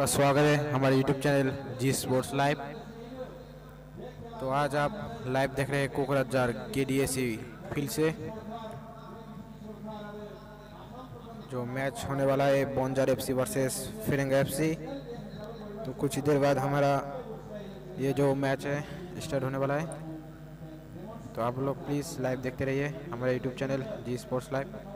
आपका स्वागत है हमारे YouTube channel G sports live तो आज आप लाइव देख रहे हैं कोकराझार के डी एस फ़ील्ड से। जो मैच होने वाला है Bonzer FC versus Firanga FC तो कुछ ही देर बाद हमारा ये जो मैच है स्टार्ट होने वाला है। तो आप लोग प्लीज़ लाइव देखते रहिए हमारे YouTube channel G sports live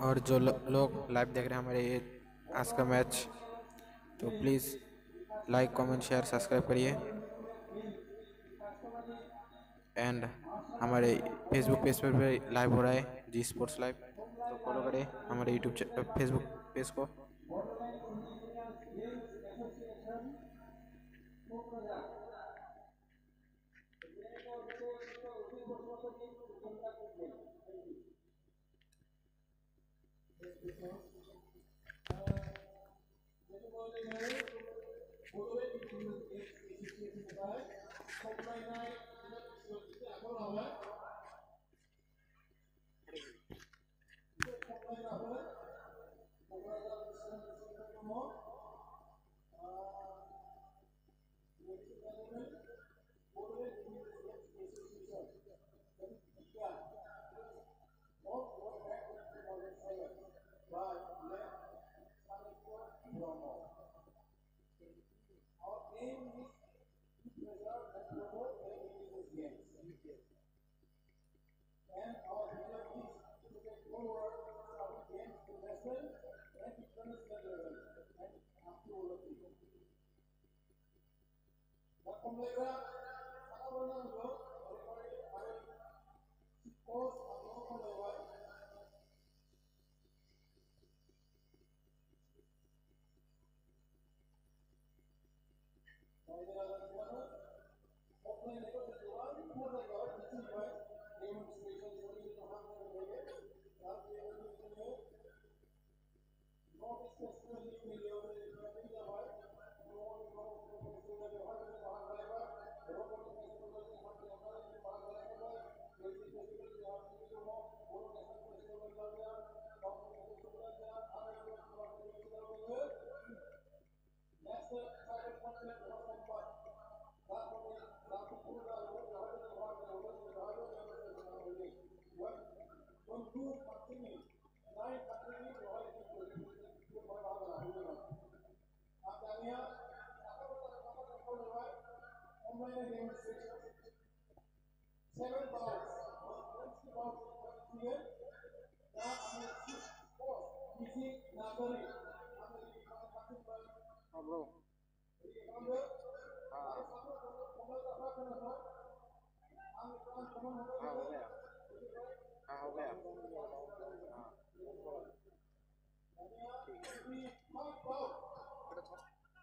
और जो लोग लाइव देख रहे हैं हमारे ये आज का मैच तो please like comment share subscribe करिए। एंड हमारे फेसबुक पेज पर भी लाइव हो रहा है जी स्पोर्ट्स लाइव तो फॉलो करें हमारे यूट्यूब फेसबुक पेज को। completa, cada uno seven bars. Six, four. You see, not only. I'm at six, four. I'm at six, four. I'm. I'm at six, four. I'm at six, four.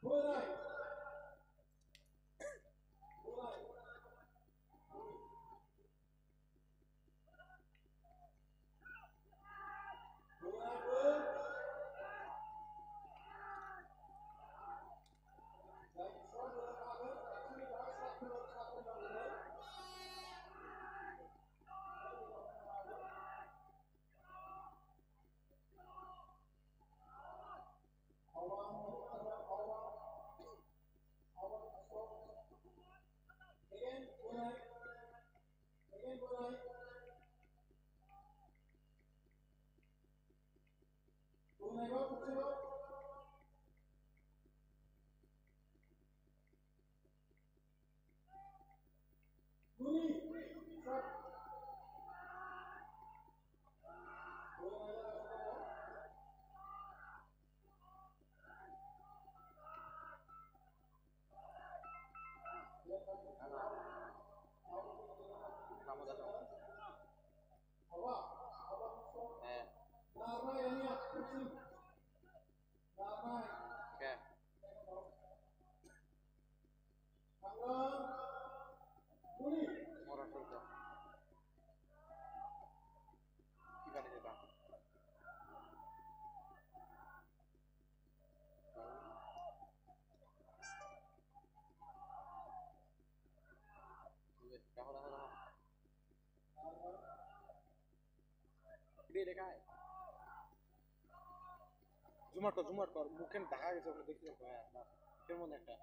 I'm at দেখায় জুমার কর কর মুখে দেখা গেছে, ওখানে দেখতে পাবো। হ্যাঁ কেমন একটা।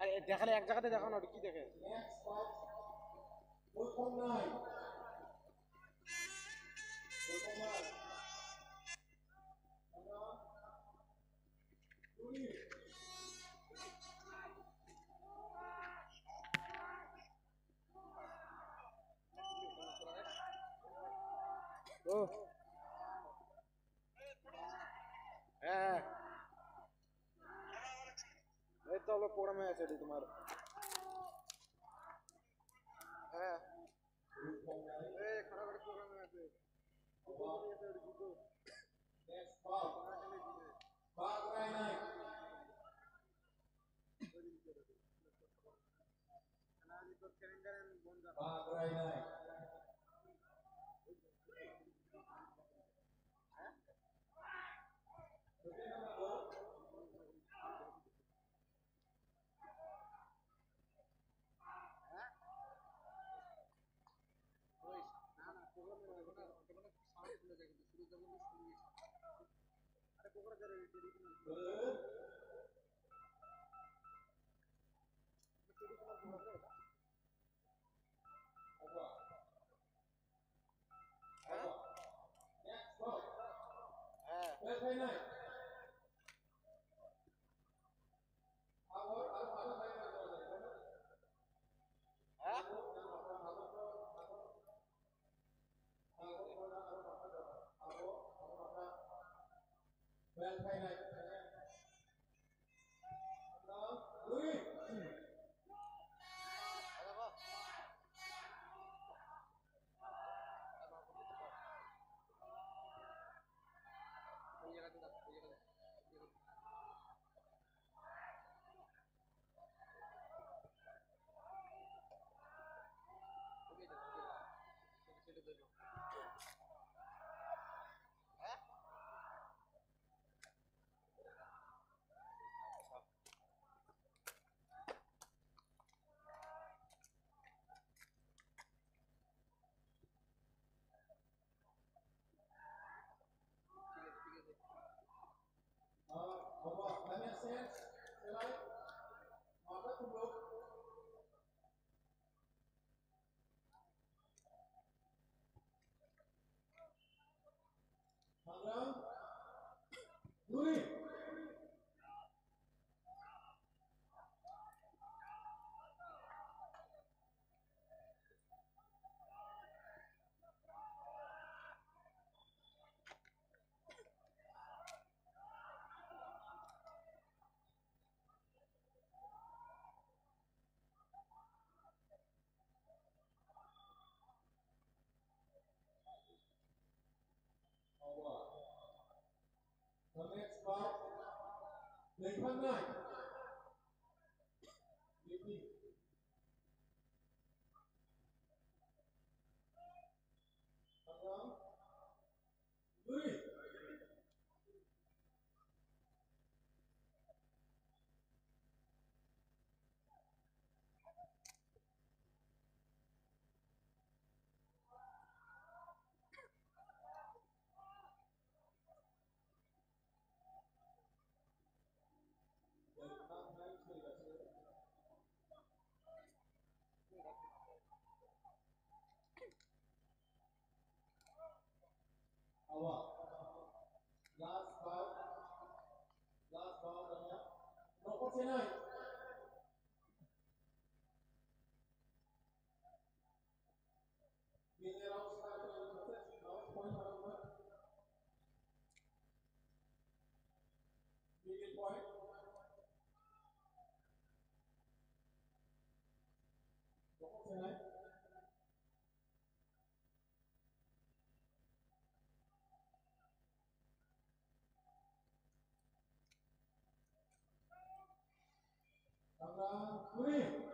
আরে, দেখালে এক জায়গাতে দেখাও না কি দেখে. Oh. Eh. Eh, tolo pura me hace de tomar. Eh. Eh, khara bade pura me hace. Next ball. Ball right now. Ball right now. 哎。老婆。老婆。哎。哎，开门。The next box, they come nine. hour. Last bar, last bar adalah nomor 9. Thank you. Go.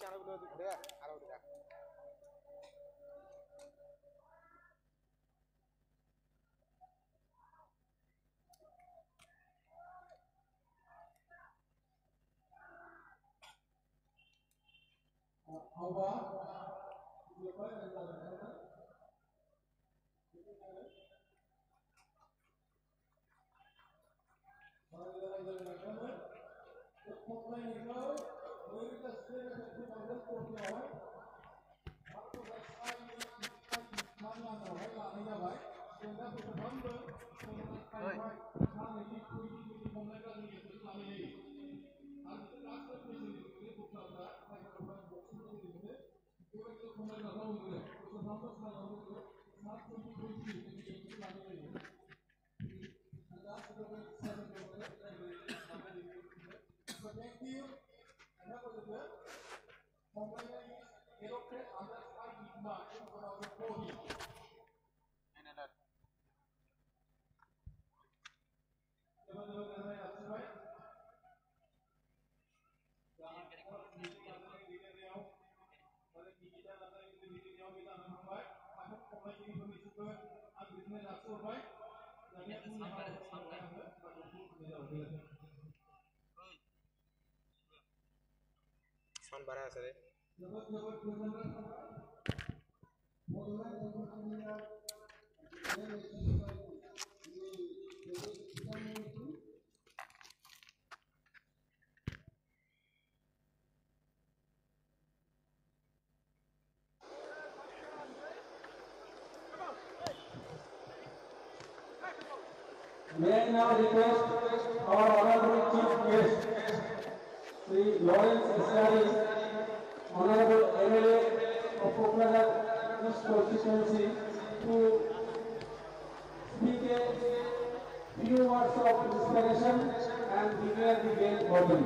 চ্যানেলগুলো ঘুরে আরও দেখ How about Right. Form ಭರಾ sir May I now request our honorable chief Sri Lawrence Isari, honorable MLA of Kokranagar East constituency, to speak a few words of inspiration and declare the game open.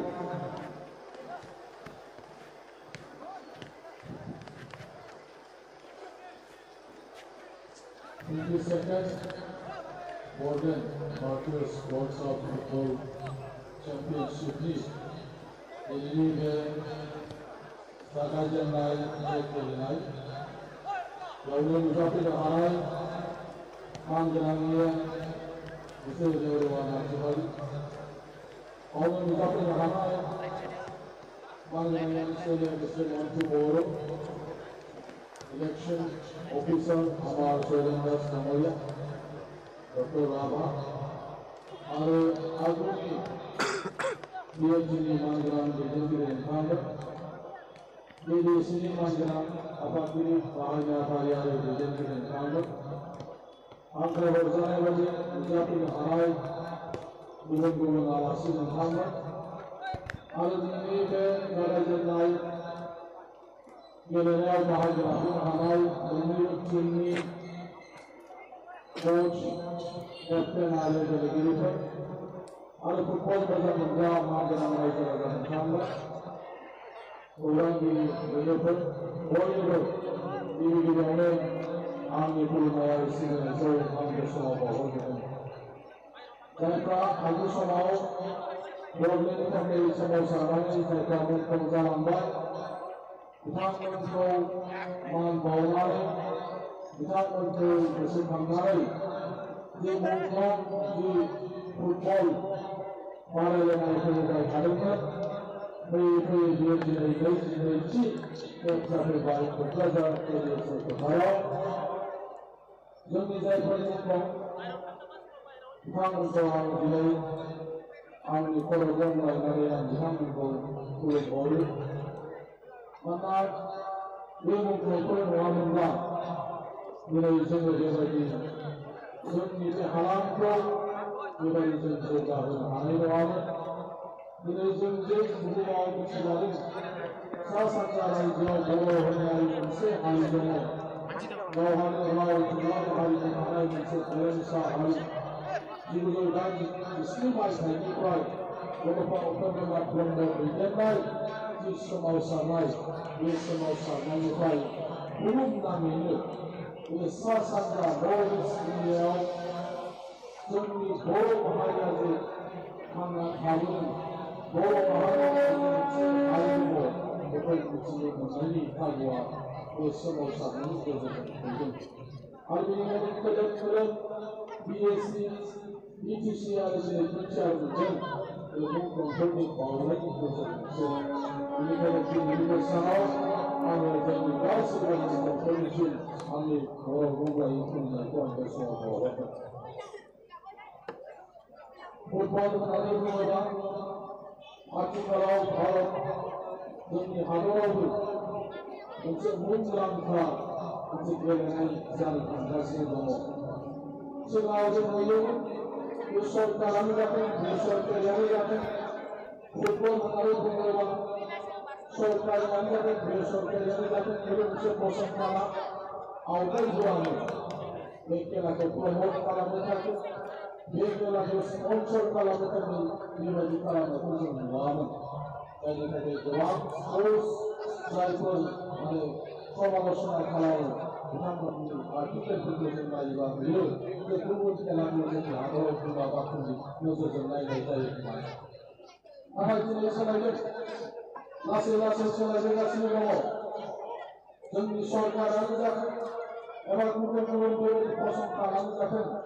In this seconds, Morgan Marcus Sports of Football Championship League. Elini ve Sakarca Nail beklediler. Devlet Müzafir Aray, Kan Cenanlı'ya Hüseyin Devri var Nakşibay. Oğlu Müzafir Aray, Kan Cenanlı'ya Hüseyin Devri Oğlu. Election Officer Amar Surendra Samoya, Dr. Rama, और आगुनी Biyojiman Gram Bidin Khamer, Bidi Siniman Gram Afakiri Fahaja Fahyari Bidin Bidin Khamer, Angka Berzana Bajin Ucapin Harai Bidin Bidin Alasin Khamer, Al-Dini Ke Gara Jannai Milenial Bahaj Rahim Harai Bumi Cunni Coach Captain Ali Bidin Khamer, ಅದಕ್ಕೆ ಕೋಸ್ಕರ ಮುದ್ರಾ ಮಾಧ್ಯಮ ಹೋಗಿ ಹೋಗಿದ್ರು ನೀವಿಗೆ ಆಗಿ ಪೂರ್ಣವಾಗಿ ನಮಗೆ ಸ್ವಭಾವ ಹೋಗಿದ್ದೇನೆ ಕನಕ ಅದು ಸ್ವಭಾವ ಹೋಗಲಿಲ್ಲ ತಂದೆ ಈ ಸಮಯ ಸರಕಾರಿ ಸರ್ಕಾರ ಕಮಜಾರ ಅಂಬಾರ್ ವಿಧಾನಮಂತ್ರಿಗಳು ಮಾನ್ ಭಾವನಾಳೆ ವಿಧಾನಮಂತ್ರಿಗಳು ಕೃಷಿ ಬಂಗಾಳಿ ಈ ಮೂಲಕ ಈ ಫುಟ್ಬಾಲ್ 어머니의 목소리가 다른가 저희 교회 주어지는 저희 지내지 역사를 많이 복사자 되었을 거예요 영미자 보내니까 상황상 기내의 아무리 걸어본 말이야 이상도 우리 머리 만나 외국을 끌어모았는가 이래 생각해서 이 영미자 하나님과 जोंनि बे हालामखौ बेबायदि जों जौगाहोनो हानाय नङामोन दिनै जों जे बुहुमाव मिथिजादों सा सानजा रायजोआव बर' होननाय मोनसे हारि दङ गावहानो राव थुनलाइ हारिमु थानाय मोनसे गेरेमसा हारि जिगुजौ दाइनजिस्नि मायथाइनिफ्राय बड'फा उत्तर ब्रह्म दैदेननाय जि सोमावसारनाय बे सोमावसारनायनिफ्राय बुहुम नाङैनो बे सा सानजा नर्थ इस्ट इण्डियायाव जोंनि बर' माहारिया जे थांना थाबोदों BSC, ETCRS 村里多好呀！是，看看他们，多好呀！是，还有我，我被组织组织里派过，我什么啥东西都是会做。他们那个各各各，你也是，你就是要的是从小子就就从从那帮人就是，你看那几年那个啥，二万五、二十块钱，我回去他们和我工作一年赚的少多了。উৎপাদক নজরুলবাবা মাতৃকলাও ভারত দুটি হাজারও হচ্ছে মূল গ্রন্থা হচ্ছে গ্রেগেশন জাল ভাষে বলো সেটা হচ্ছে মূল ঈশ্বর কালামি রাখেন ঈশ্বরকে জানি রাখেন ফুটবল আরও ধন্যবাদ সরকার জানি রাখেন সরকার জানি রাখেন এবং সে পোশাক মালা আওতায় জোয়া হয় ব্যক্তিরা প্রভাব করা হয়ে থাকে বেতলা দোষ অঞ্চল কলা প্রকরণ নির্বাচিত করা প্রকরণ নবাব তাই এটাকে জবাব সোর্স জয়পুর মানে সমালোচনা করা হল जोंनि सरकारानो जाथों एबा गुबुन गुबुन बेबायदि फसंथानानो जाथों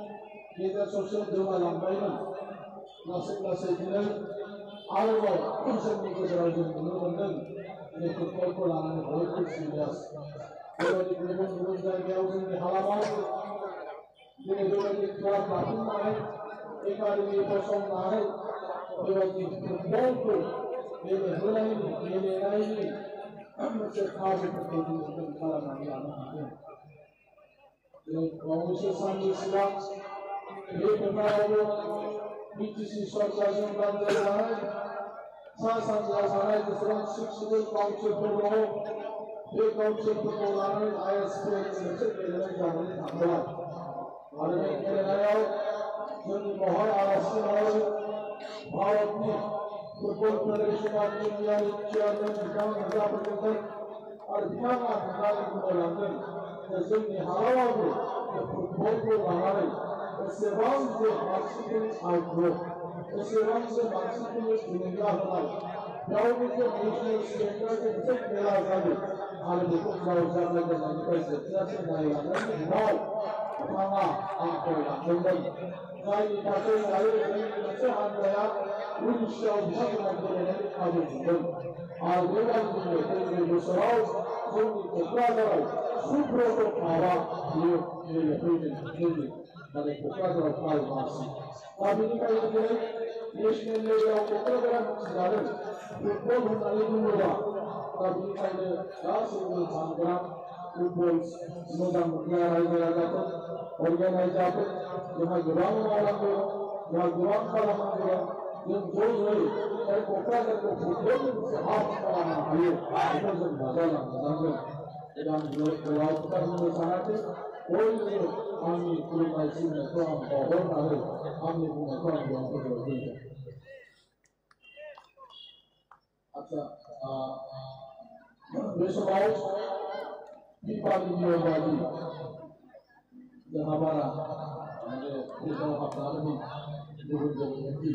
लानानै फुटबलखौ लानानै जेरैबायदि अर्गानाइजारफोर दङमोन गेजेर ससेयाव गोमालांबायमोन लासै लासै दिनै आरोबाव जोंनि गेजेराव जों नुनो मोन्दों जे फुटबलखौ लानानै बयबो सिरियास बेबायदि गुबुन गुबुन जायगायाव जोंनि हालामाव दिनै बेबायदि क्लाब दाफुंनानै एकाडेमि फसंनानै बेबायदि फुटबलखौ गेलेहोनायनि गेलेनायनि मोनसे खाबुफोरखौ दिनै जों खालामनानै लानो हादों दिनै बावैसो साननि सिगां बे फोथारावबो बिटिसि सरकारजों बानजायजानाय सा सानजा थानाय जेसेबां सिक्सटिन काउन्सिलफोर दङ बे काउन्सिलफोरखौ लानानै आइएसपिनि मोनसे गेलेनाय जानानै थांबाय आरो बे गेलेनायाव जोंनि महान आलासि महरै भारतनि फुटबल फेडारेशन अफ इन्डियानि चेयारमेन बिथां नुजाफैदोंमोन आरो बिथाङा थांनानै बुंलांदों जे जोंनि हालामावबो फुटबलखौ लानानै एसेबां जे मानसिफोरनि आग्रह एसेबां जे मानसिफोरनि थुलुंगा होनाय बेयावबो जे नेसनेल स्टेन्डार्ड मोनसे खेला जायो आरो बेखौ गाव जागाय दोननायनिफ्राय जोबजासिम नायलांनायनि उनाव बिथाङा आंखौ लांदोंमोन जायनि थाखाय दायो जोंनि मोनसे हान्जाया उड़िष्याव बिथांमोना गेलेनायनि खाबु मोनदों आरो बेबायदिनो फैगौ बोसोराव जोंनि क'क्राझाराव सुब्रत भाबा बियो गेलेफैदों जोंनि माने क'क्राझाराव कालमासि दा बेनिखायनो दिनै नेसनेल लेभेलाव क'क्राझारा मिथिजादों फुटबल होननानै बुङोबा दा बेनिखायनो गासैबो सानग्रा फुटबल मोजां मोनग्रा रायजो राजाफोर अर्गानाइजारफोर जोंहा गोबां मावनांगौ जोंहा गोबां खालामनांगौ जों ज' ज'यै बे क'क्राझारखौ फुटबलनि मोनसे हाब खालामनो हायो बेखौ जों नाजालांनांगोन Hoy Ami Kuma China Tuan Bawa Tahu Ami Kuma Tuan Yang Berbeda Acha Besok baik Pipa Dunia Bali Dan Habara Kita Habara ini Dulu dari Nanti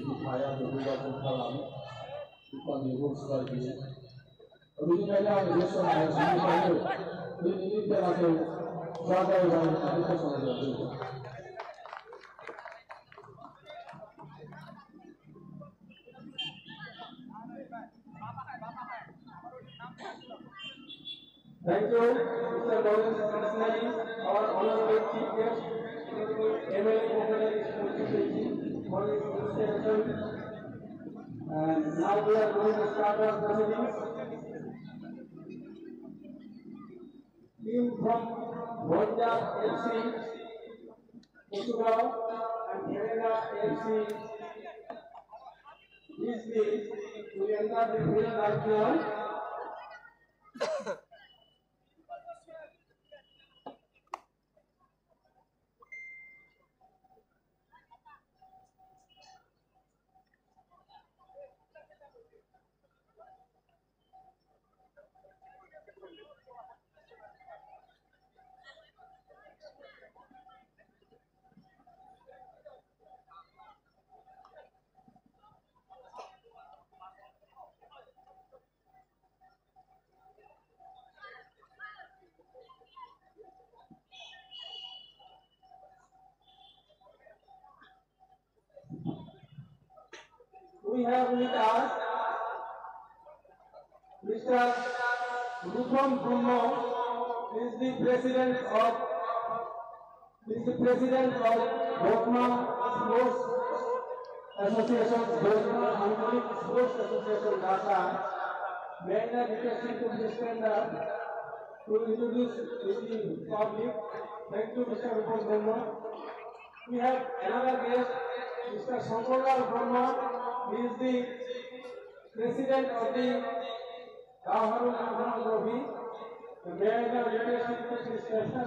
Thank you, Mr. Lawrence Krishnaji, our honorable chief guest, MLA Kokalari for his presentation. And now we are going to start our proceedings. Team from Bhonja FC, Portugal, and Canada FC we enter the field right We have with us Mr. Rupam Brahma, is the president of is the president of Bhotma Sports Association, Bhotma Angelic Sports Association, Dhaka. May I request him to please stand up to introduce the public. Thank you, Mr. Rupam Brahma. We have another guest, Mr. Shankarlal Brahma. is the president of the Daharu National Lobby. The mayor of the United States is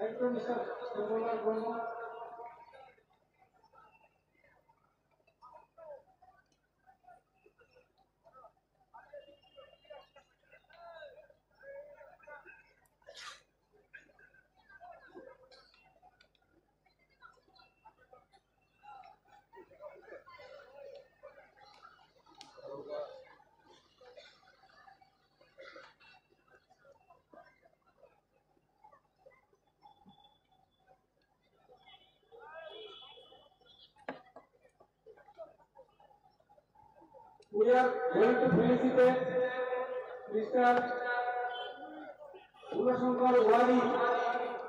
and Mr. Kumula Goma. We are going to felicitate Mr. Ulashankar Wadi.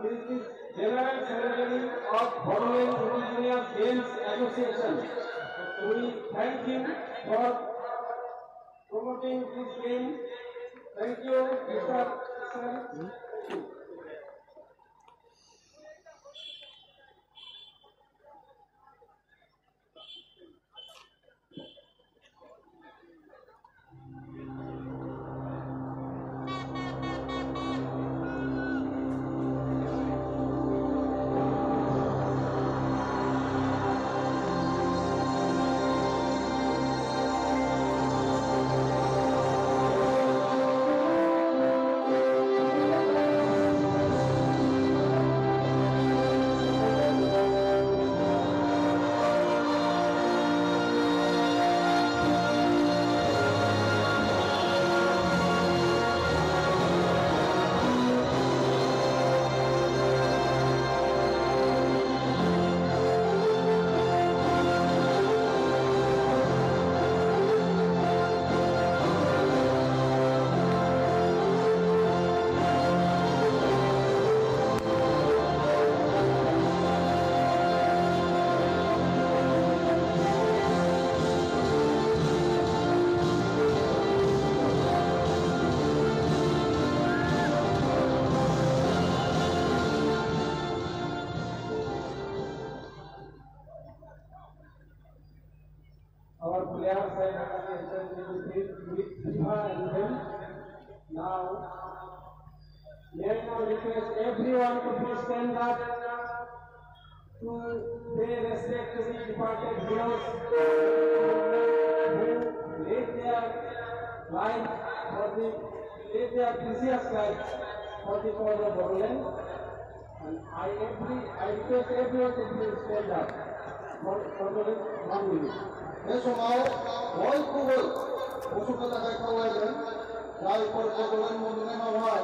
He is the General Secretary of Foreign Engineers Games Association. We thank him for promoting this game. Thank you, Mr. Sir. everyone to please stand up to pay respect to the departed heroes who laid their life for the laid their precious life for the cause of Boroland. And I every I request everyone to please stand up for for the one minute. এসো মাও ভয় খুবই পশুপতা দেখাও যাই পর্যায়ে বলেন মন্দিরে মা ভাই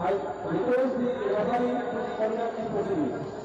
I request the referee to conduct the proceedings.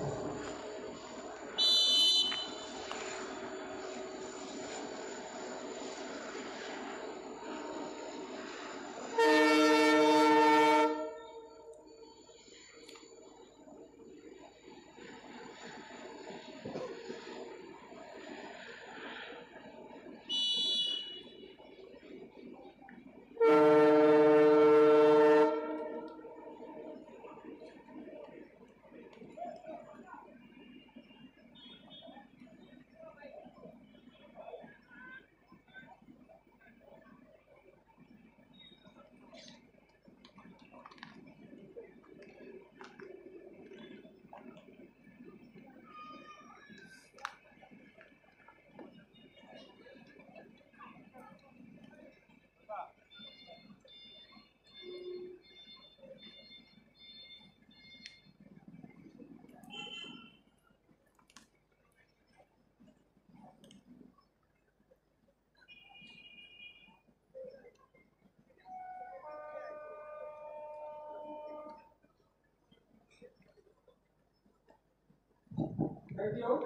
video.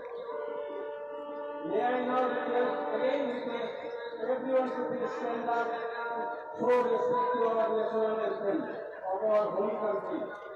May I now again request everyone to please stand up, show respect to our national anthem, our holy country.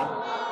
Allah.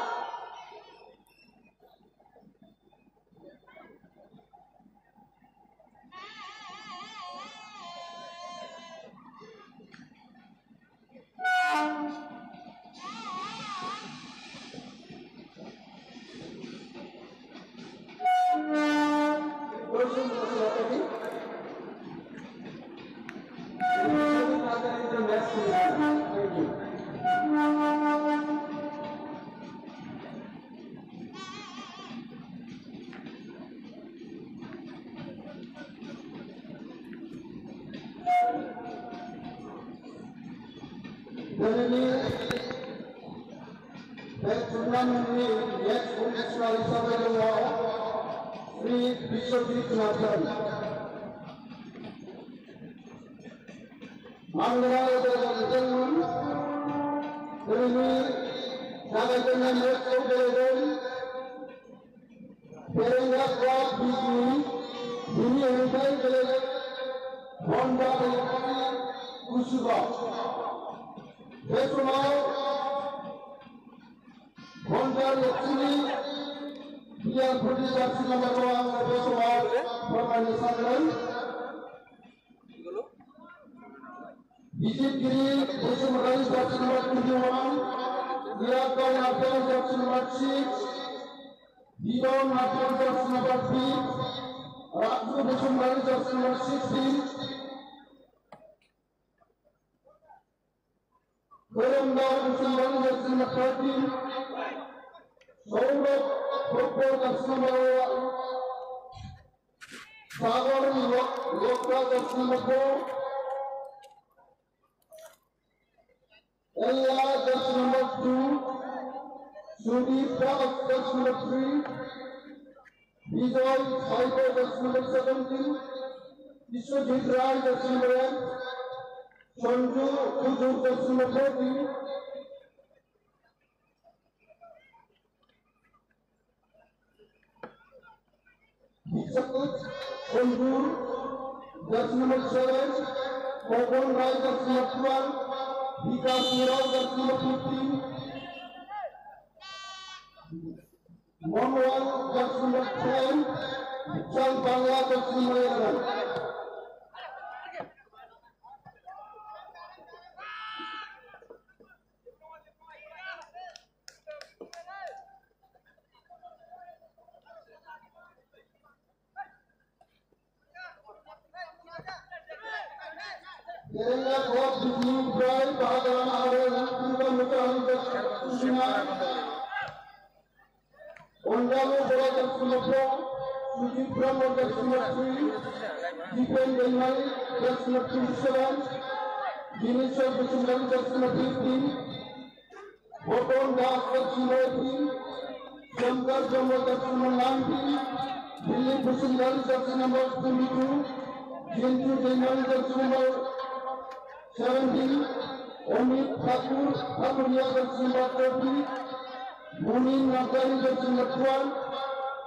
Ibrahim Jasim বর্তমান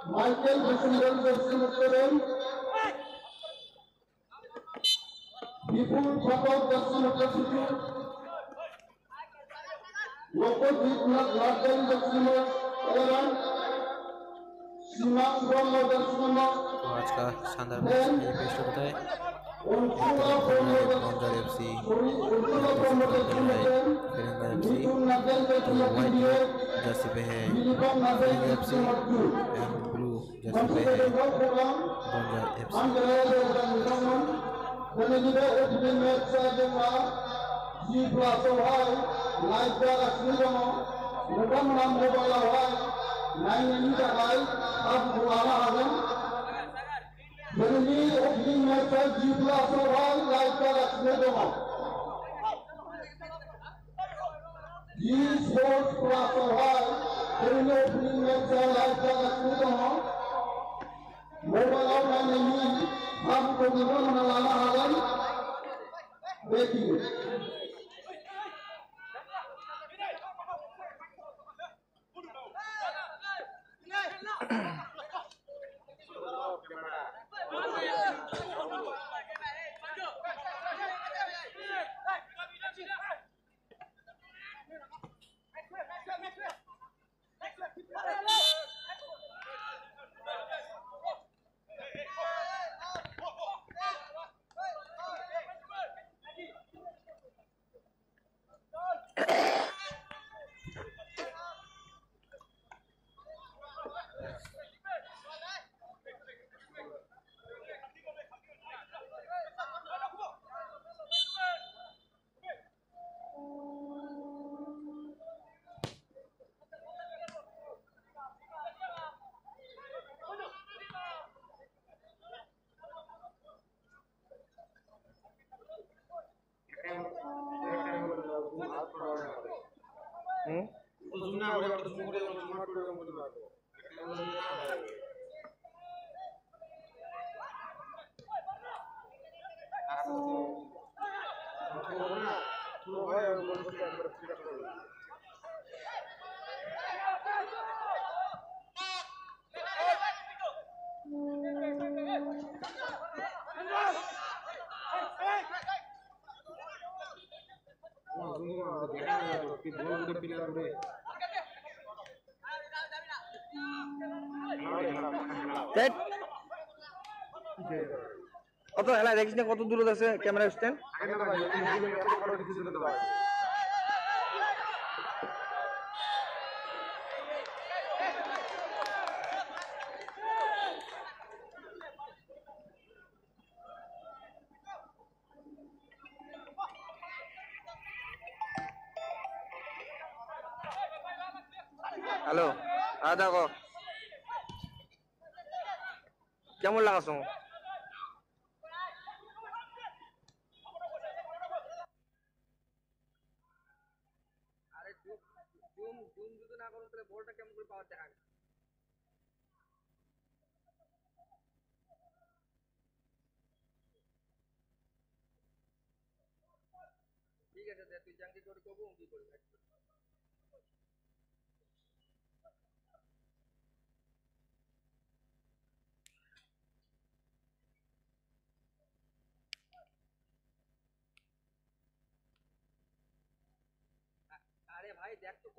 মাইকেল বসুন্দর জসিম উত্তরণ বিপুল ফটক জসিম উত্তর শিশু লোকজিৎনাথ নর্দন জসিম অলরান यहीं पे है। जर्सी पे है। एफ़ सी ब्लू जर्सी पे है. Bonzer F C go to the nam mobile of high, nine in the high, up to Allah Adam. Then you opening next কত হেলা দেখিস না কত দূরে আছে ক্যামেরা স্ট্যান্ড? 大松。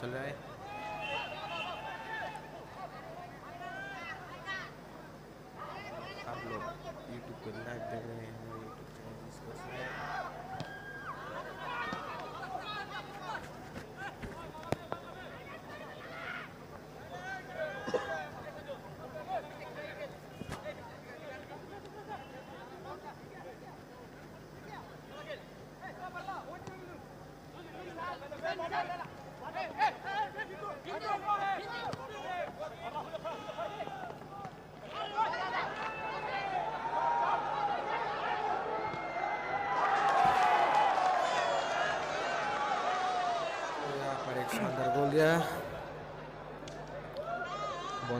चल रहा है।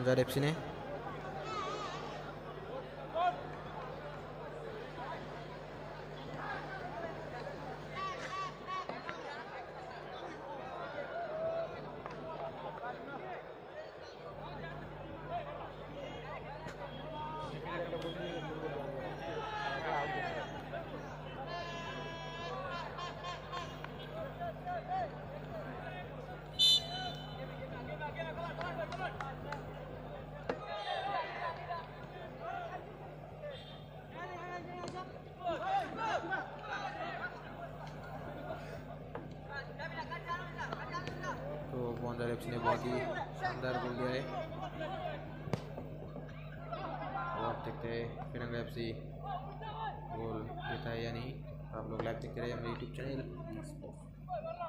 ada depsine barra!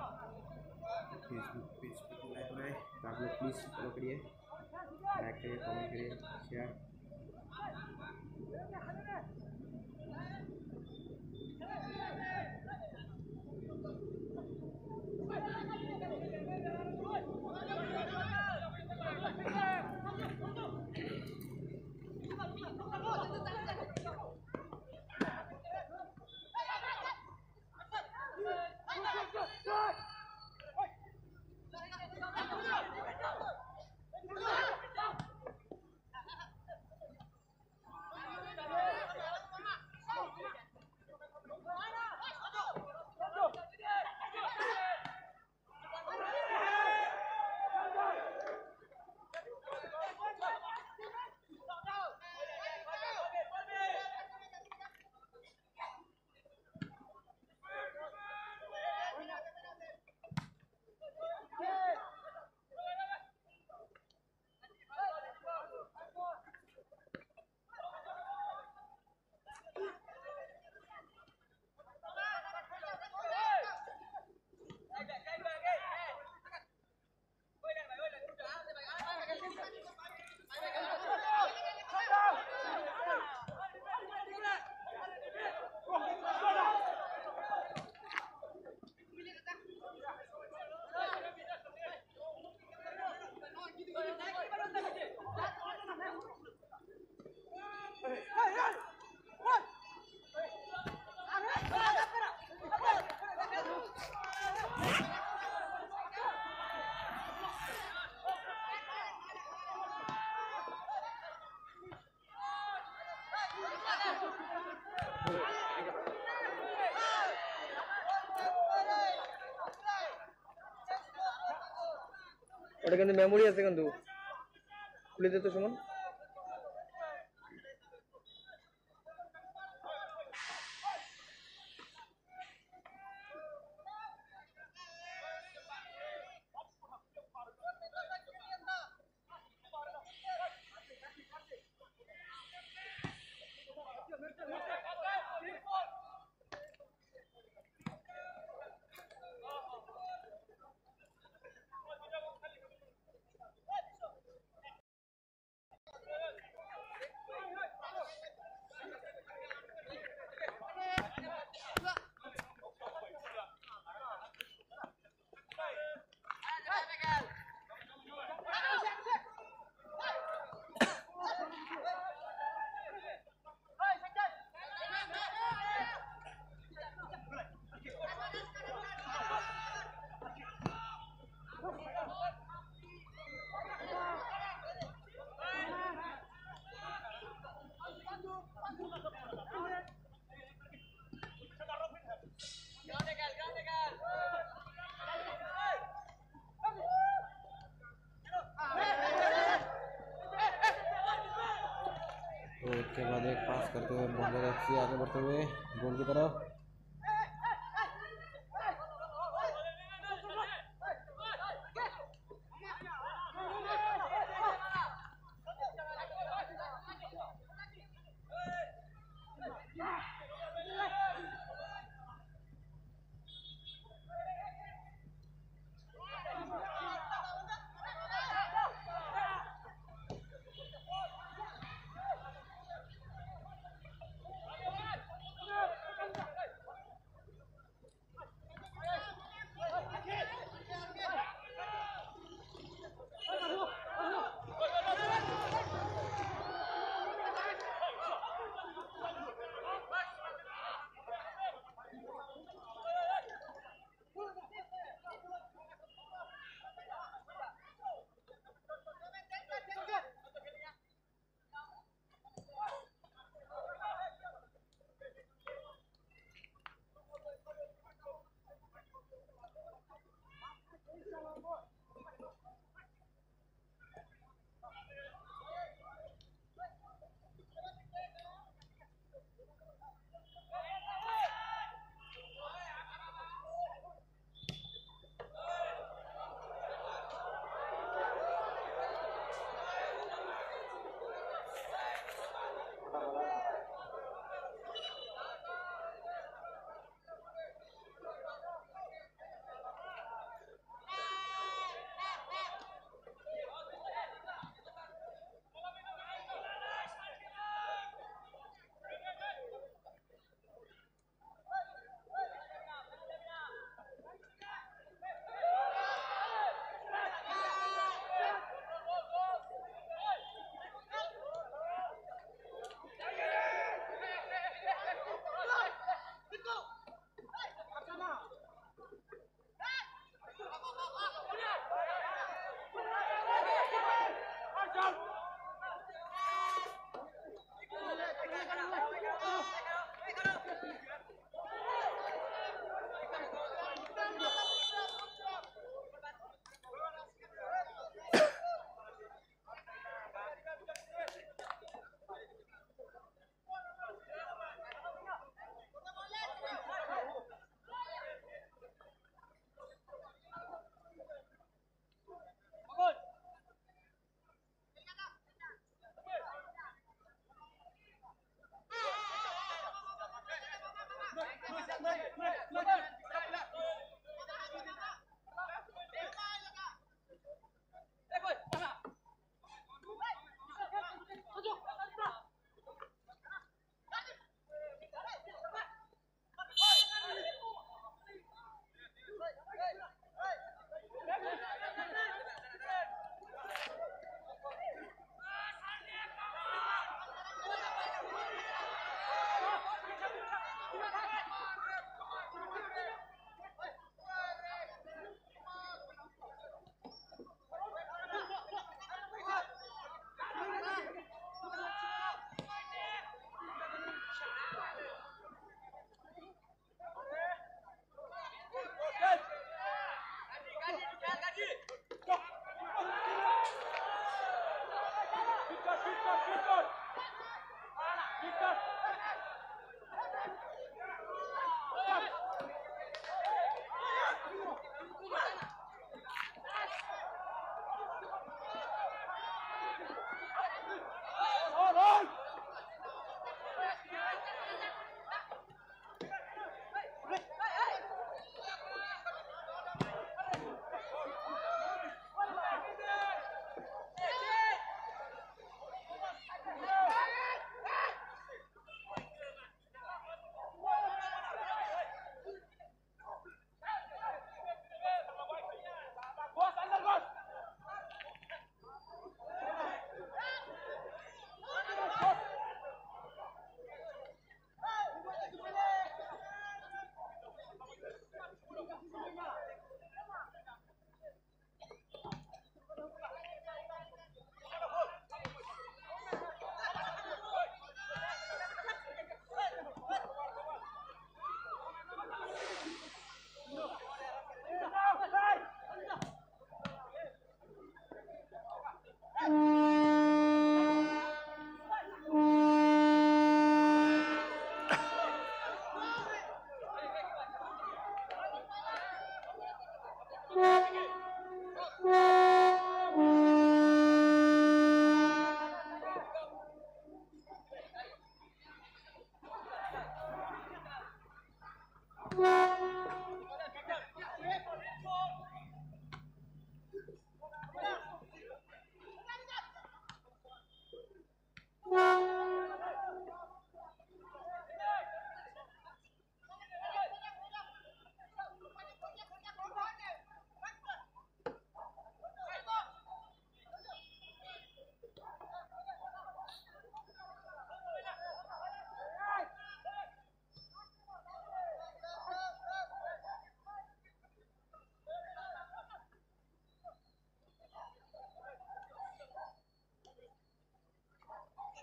ওটা কিন্তু মেমোরি আছে কিন্তু। খুলে দে তো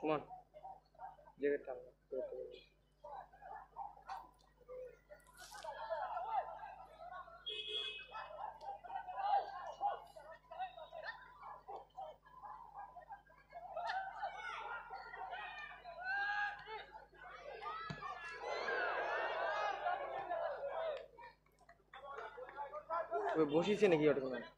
Come on. Give it down. Give it down. বসিয়েছে নাকি automatic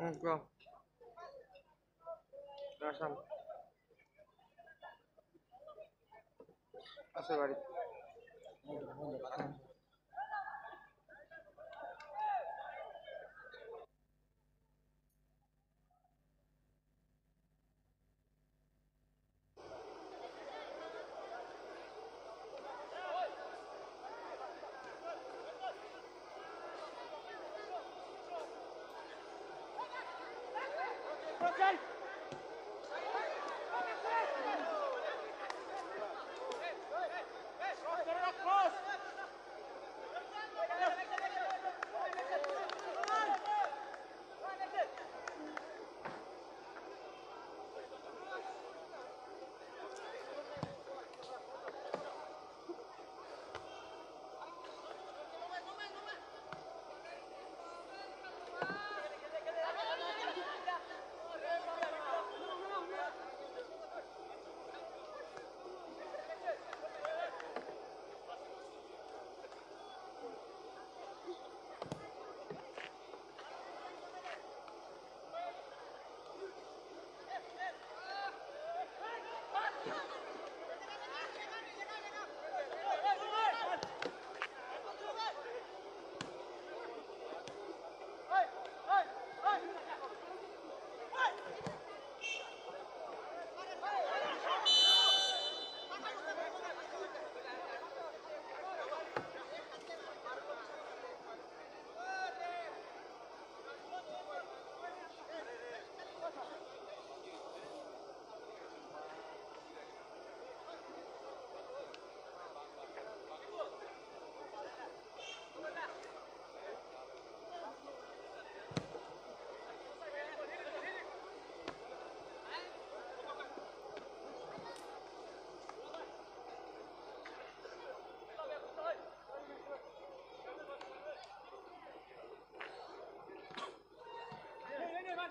হুম ক আসলাম আছে বাড়ি आगे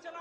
去来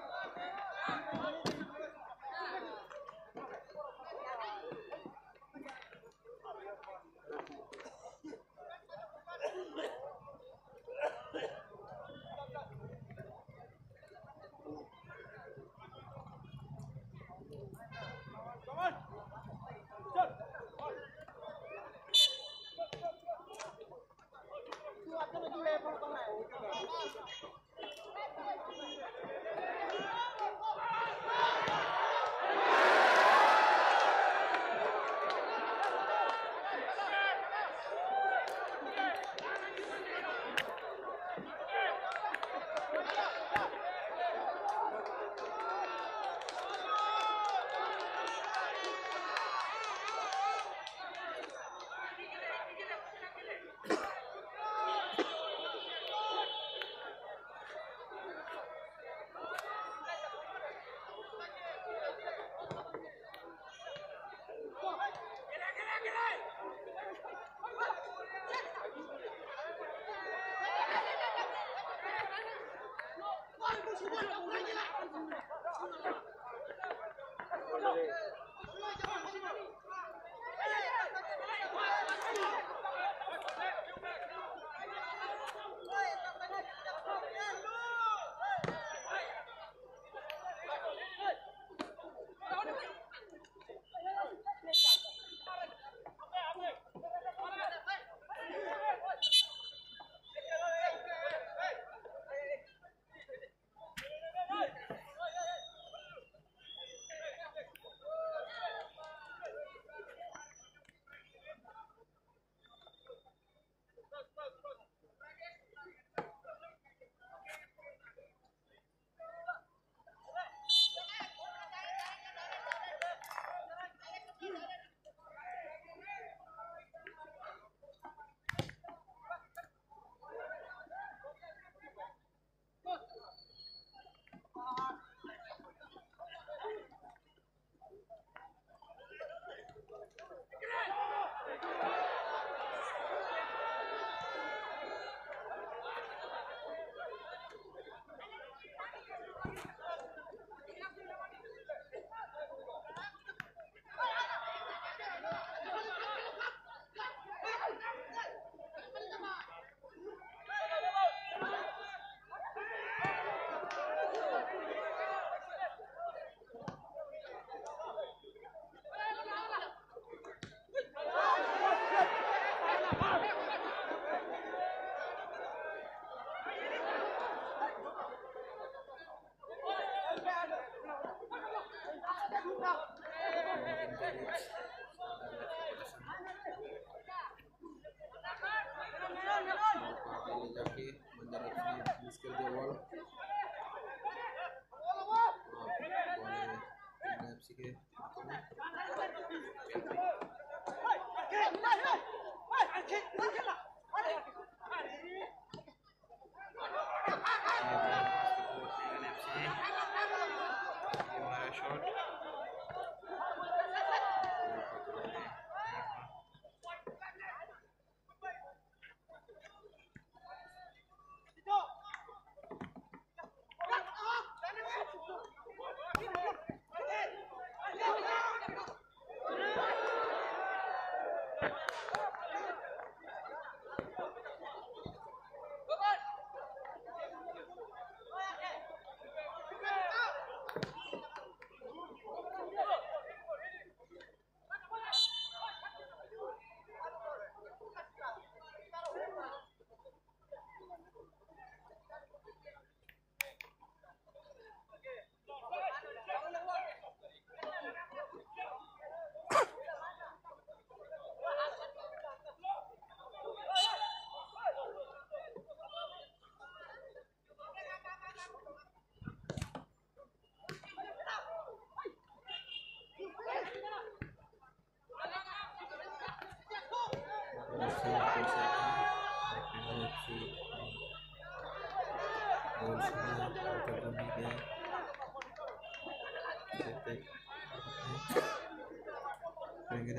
Ah,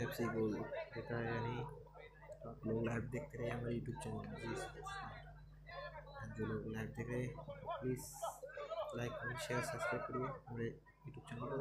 FC goal देता है, यानी आप लोग लाइव देखते रहे हमारे यूट्यूब चैनल जी। जो लोग लाइव देख रहे हैं प्लीज़ लाइक शेयर सब्सक्राइब करिए हमारे यूट्यूब चैनल को।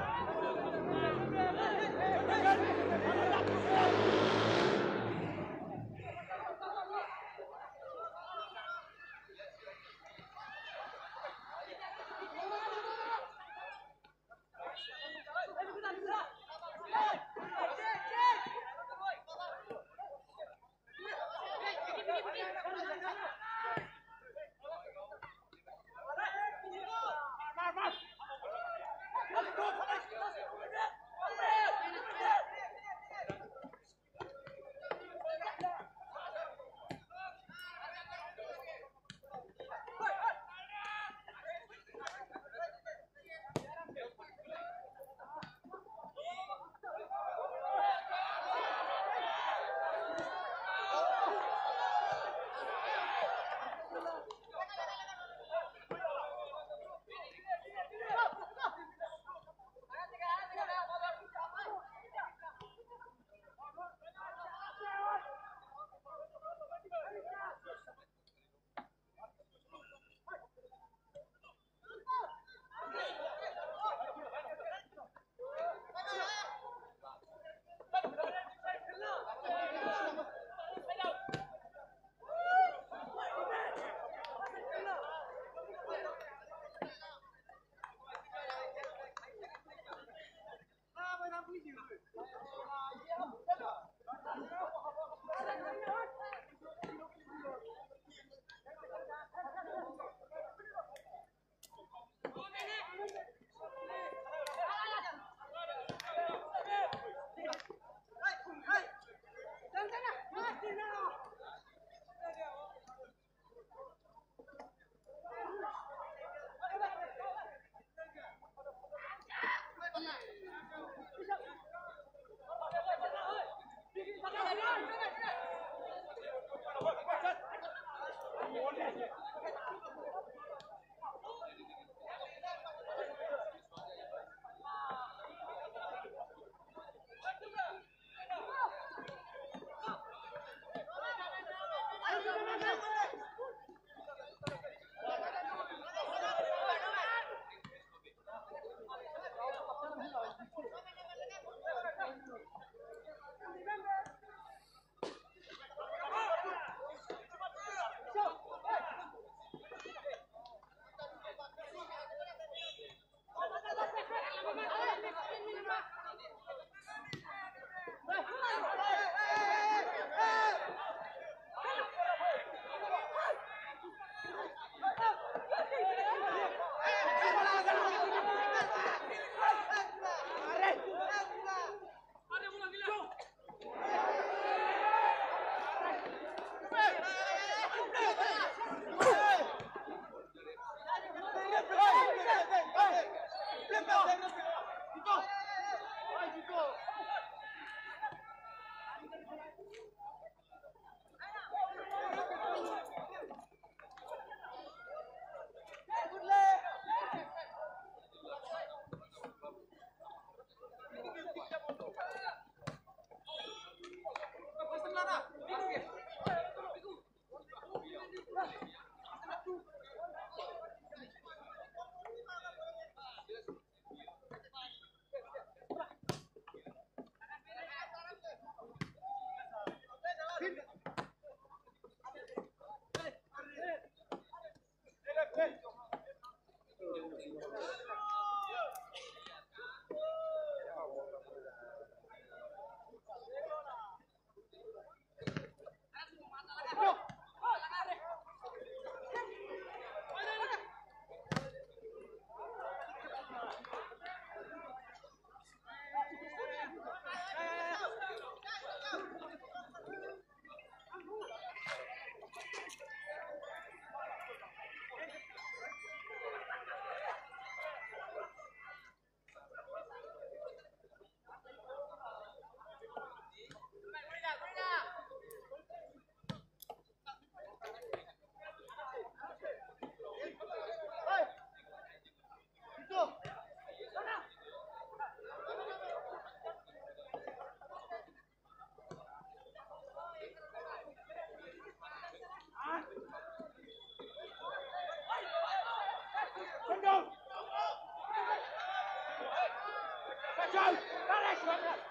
Joe! That is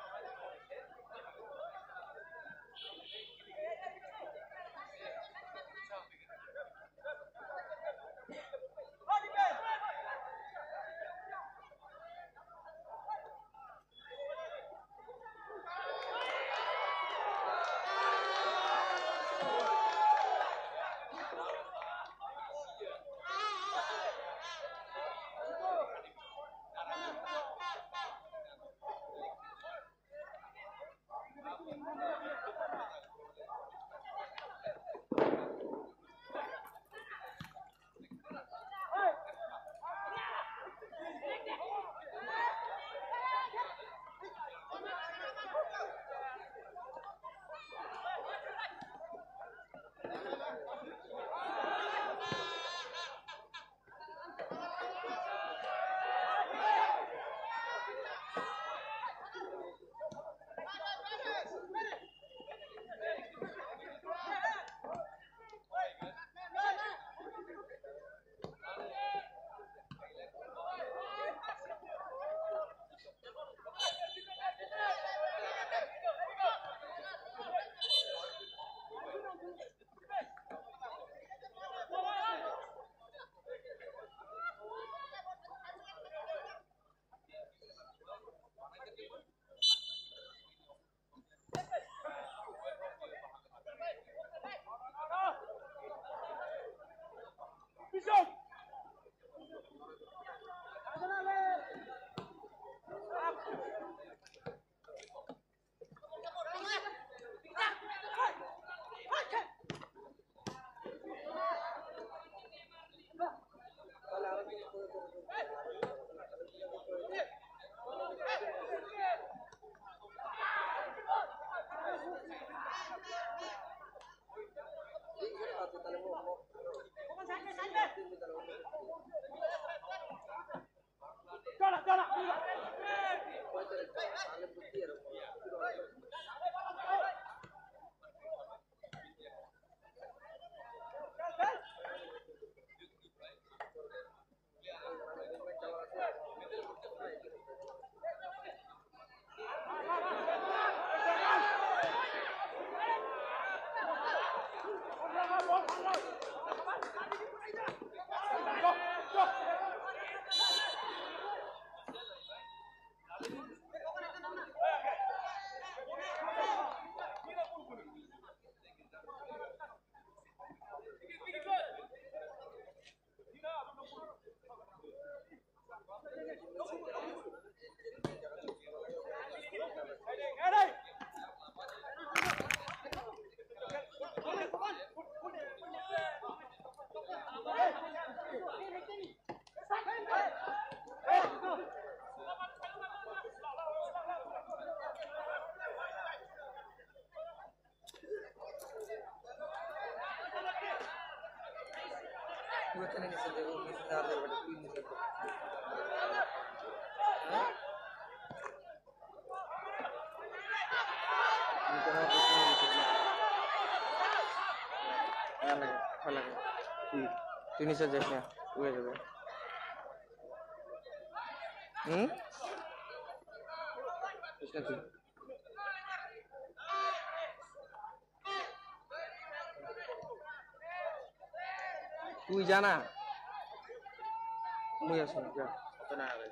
Kena apa sih ini saja. Mana? นะามือสูงจ้นตัวหน้าเลย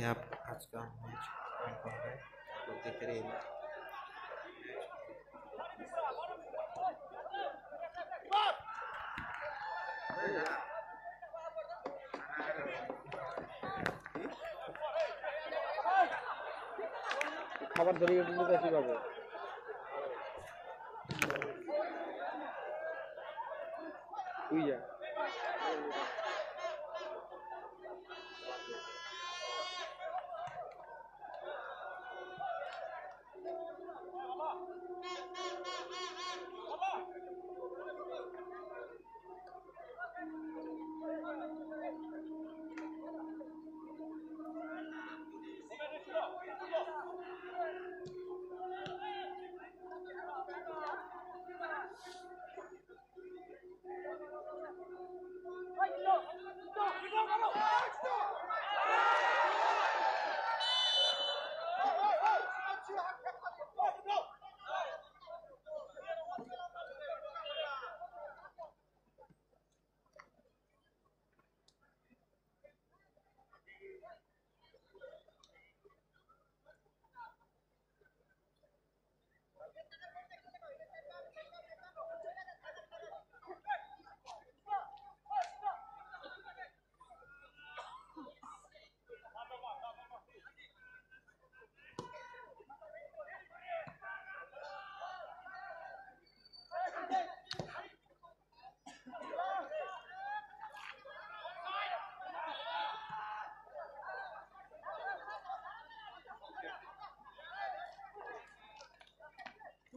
ये आप आज का मैच आपको देख रहे हैं। খাবার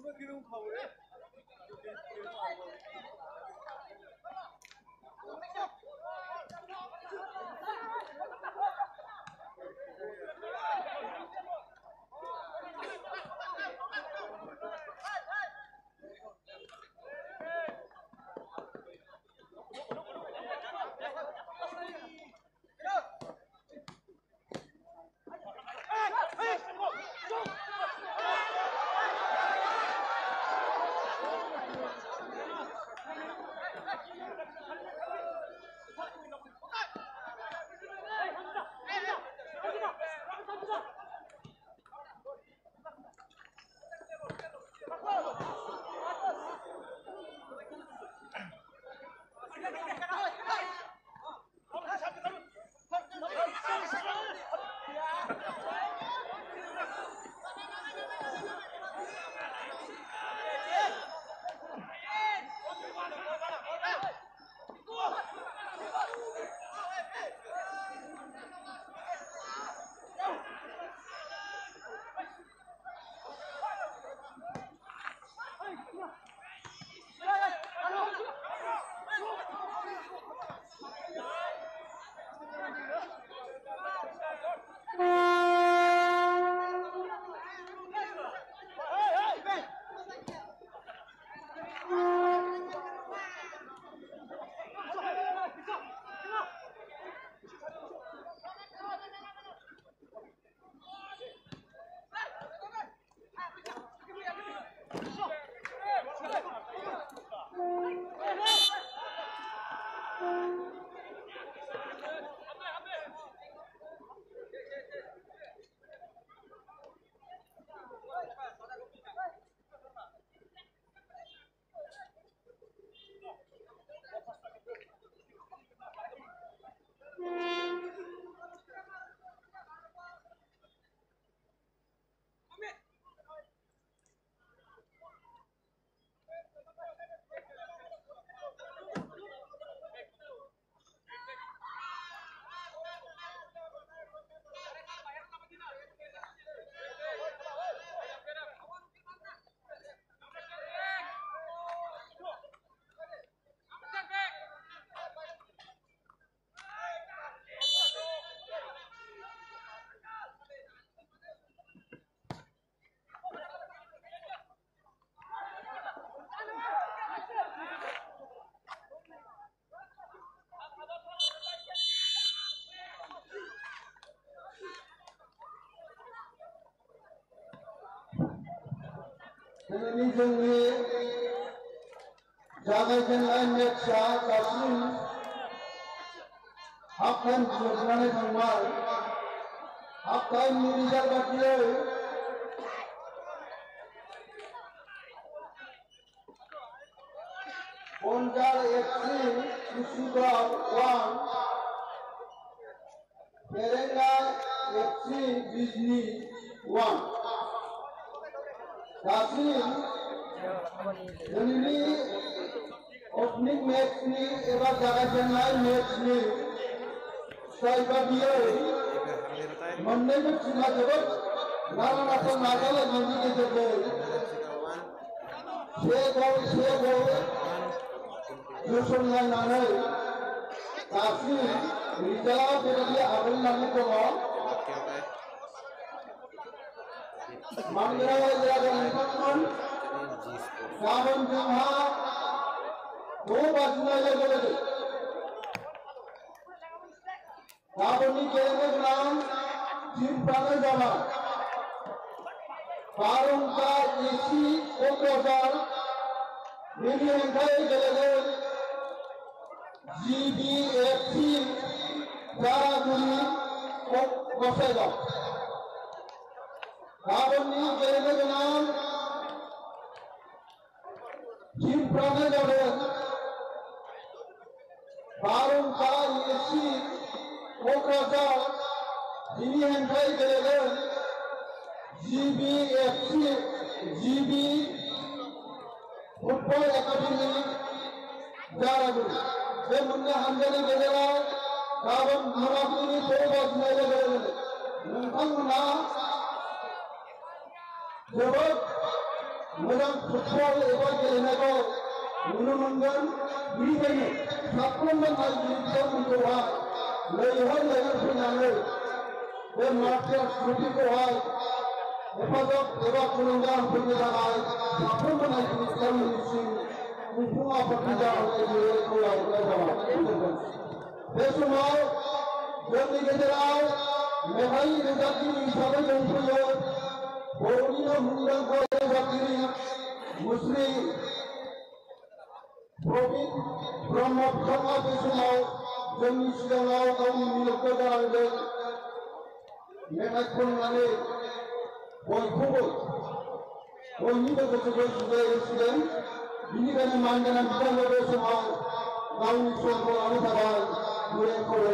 我给你们跑过来，就给给。दिनैनि जोंनि जागायजेननाय मेचआ दासिम हाफ़ टाइम जोबनानै थांबाय हाफ़ टाइमनि रिजाल्ट बादियै दासिम दिनैनि ओपनिं मेचनि एबा जागायजेननाय मेचनि फिथाइ बादियै मोननैबो टीमा जोबोद नारा नाथा नाजालायनायनि गेजेरजों से गल से गल जोसनलायनानै दासिम रिजाल्टआ बेबायदि आवगायनानै दङ मानगोनां रायजो राजा नोंथांमोन गाबोन जोंहा द' बाजिनाय लोगो लोगो गाबोननि गेलेनो गोनां टिमफ्रानो जाबाय बारहुंखा एसि क'क्राझार बेनि हेंथायै गेलेगोन जिबिएफसि जारागुरि गसाइगाव गाबोननि రాబోయి జరుగుతున్న জীব প্রাণে জগৎ বারণ কাল এসি কোকরাজা যিনি হেন্ডাই গেলেন জিবিএফসি জিবি ফুটবল একাডেমি দারাগুল যে মুন্না হামজানি গেলেন রাবণ মহাবাদী সৌবাদ মেলে গেলেন মুখাঙ্গনা যুবক মোদাম ফুটবল এবং এলাকার মনোরঞ্জন বিজয়ী সাফল্য মালজিত হয় লইহর লেগার ফিনালে ও মাঠের ছুটিকে হয় হেফাজত এবং মনোরঞ্জন ফিরে দাঁড়ায় সাফল্য মালজিত মিশিং উপমা প্রতিজা হতে গিয়ে সে সময় জলদি গেছে রাও মেহাই রেজাকি সবাই অংশ ভৌমিরা হুমিরা করে জাতিরি মুসলিম প্রবীণ ব্রহ্ম ক্ষমা পেশনাও জমি শিলাও আমি নিরক্ষতা আনবেন মেঘাক্ষণ মানে বৈভব বৈহিতা যতক্ষণ সুযোগ এসেছিলেন বিনিকানি মানগানা বিচার সমাজ গাউনি সর্ব আলোচনায় দূরে করে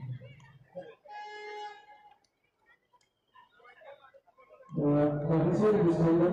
Konuşuyor Müslümanlar.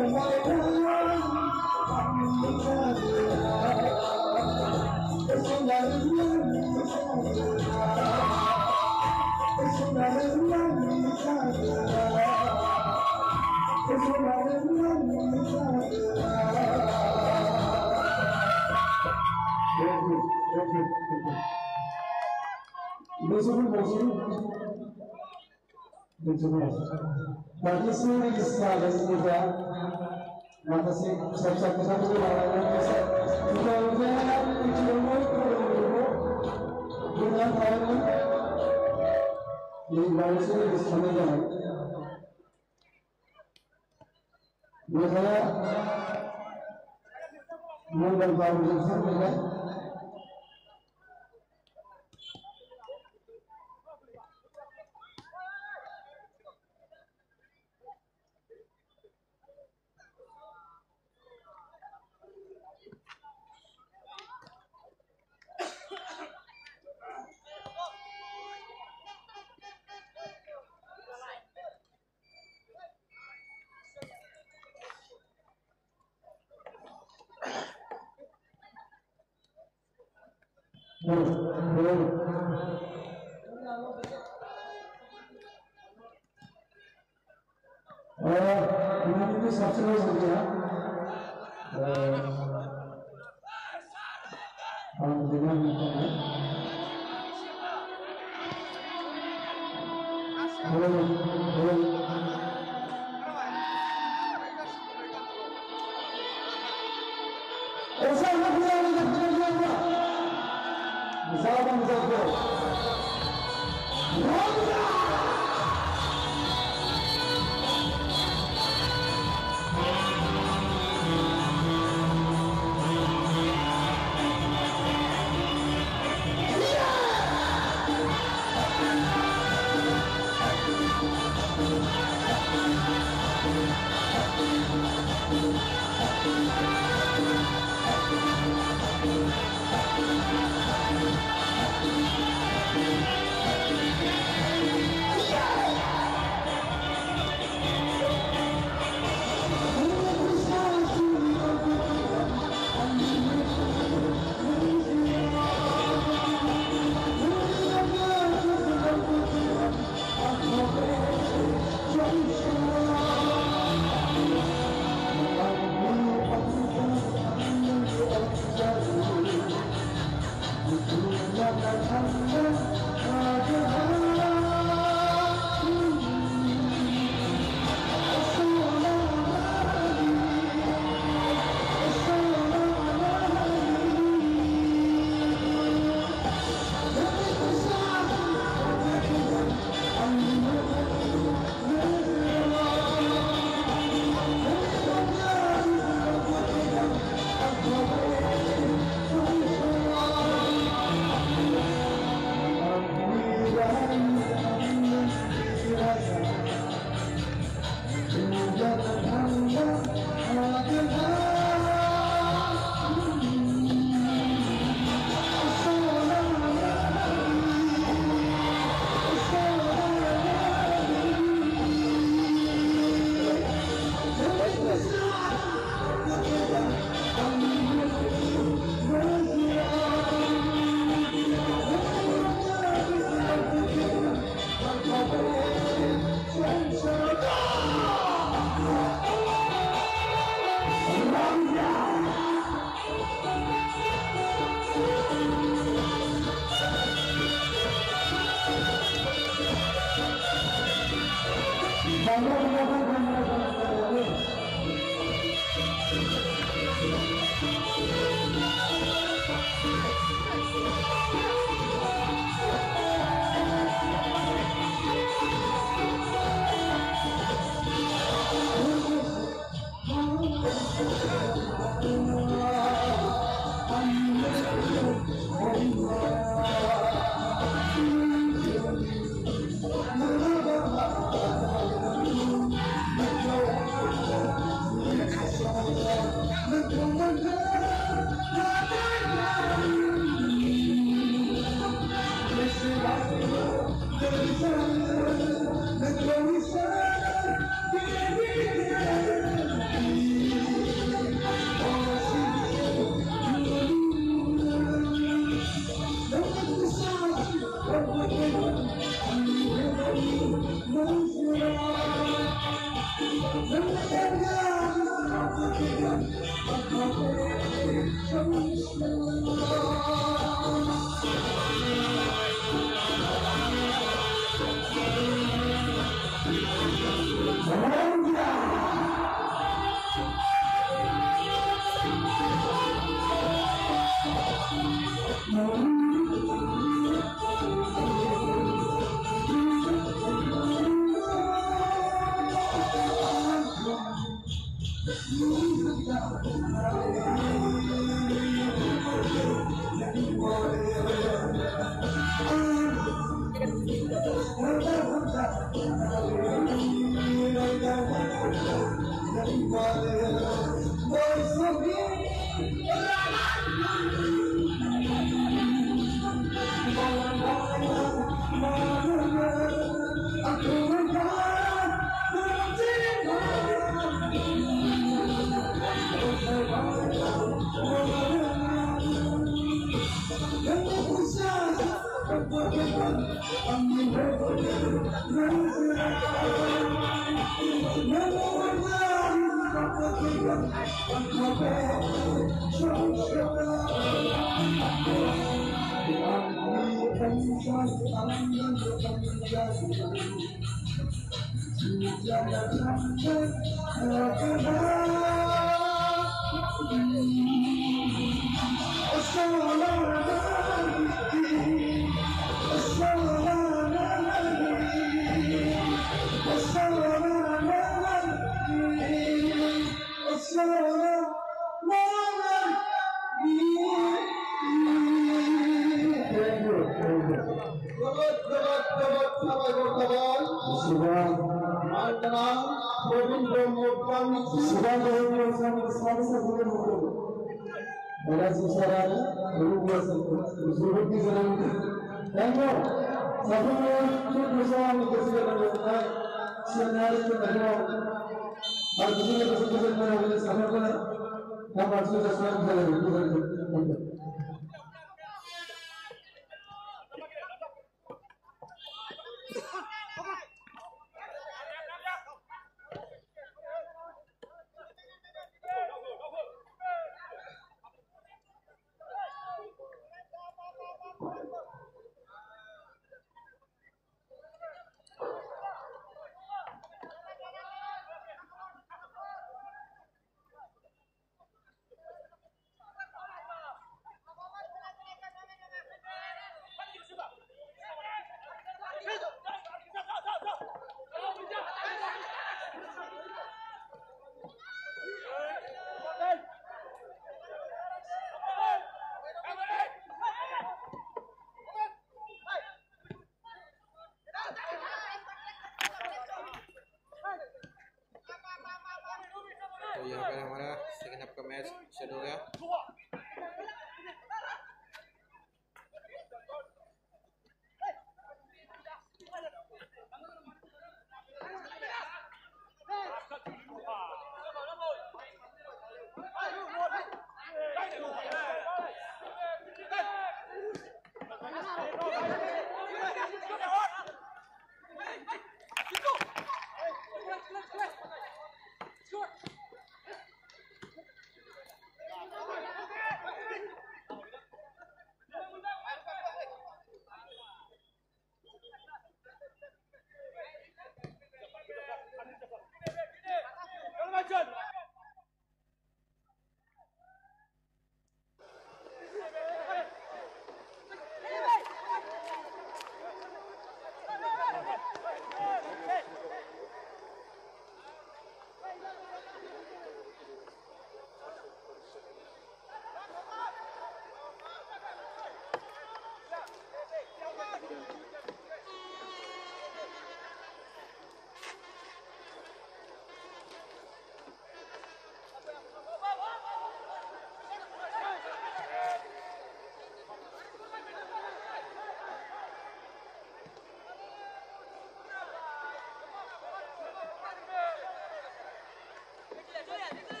对呀、啊，对。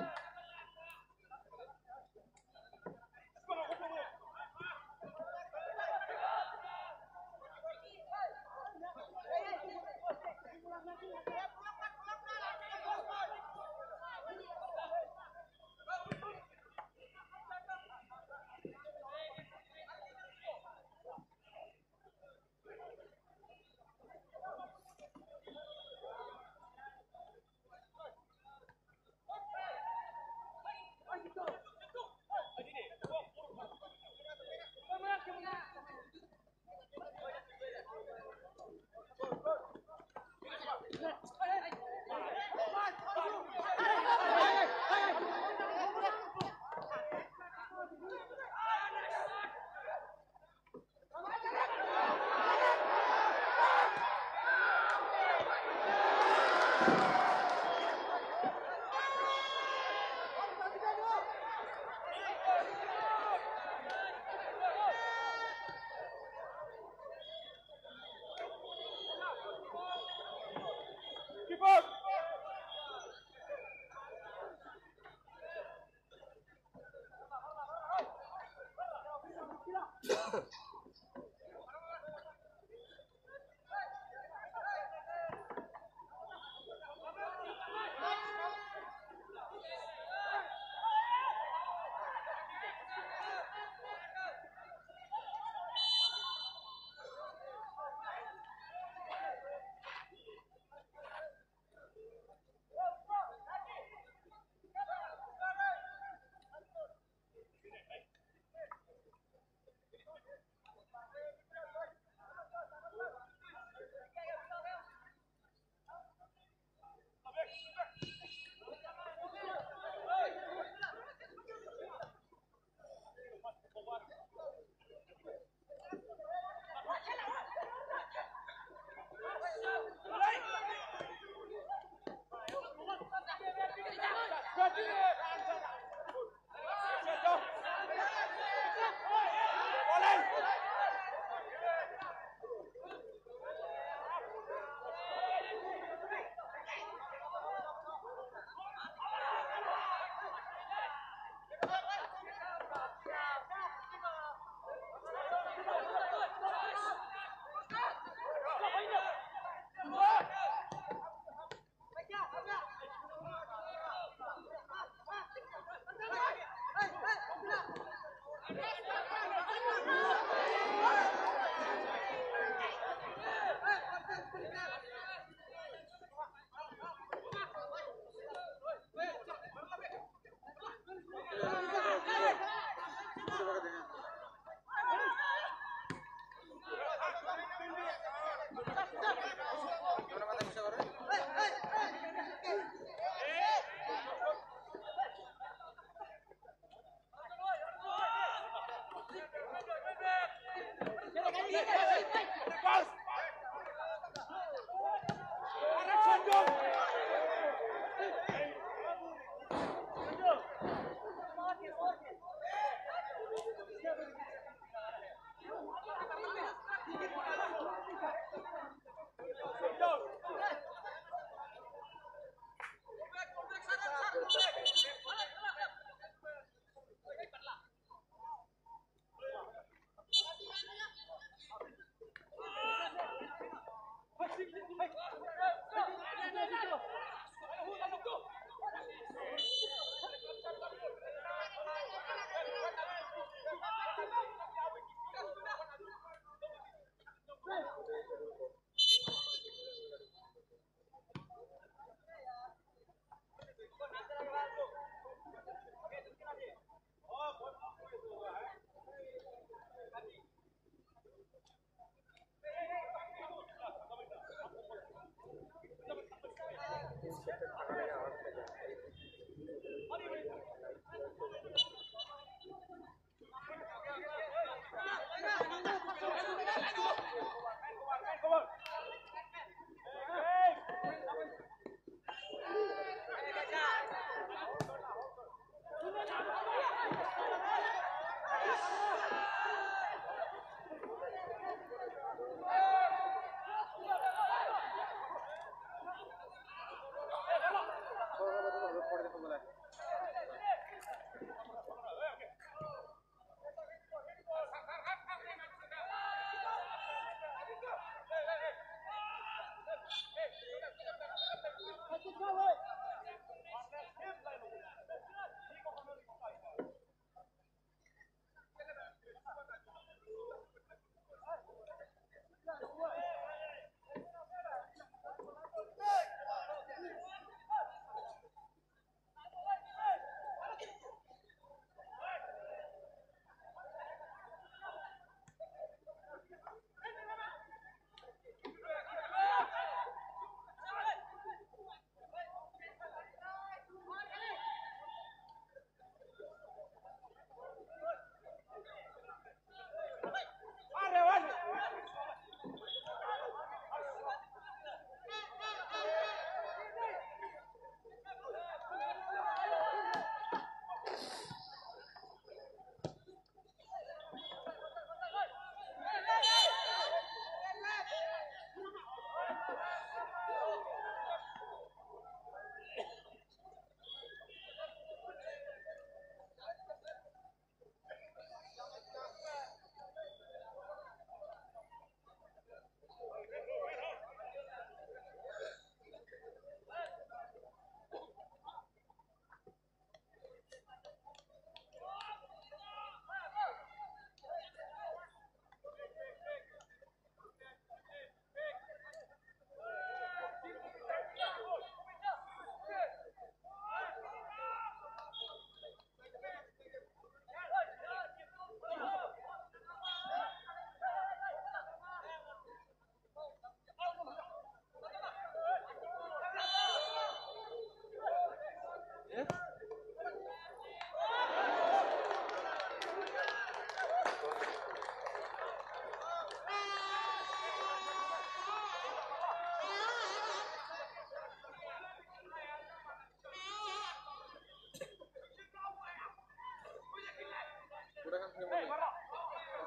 Yeah. Yeah. Yeah. to call it.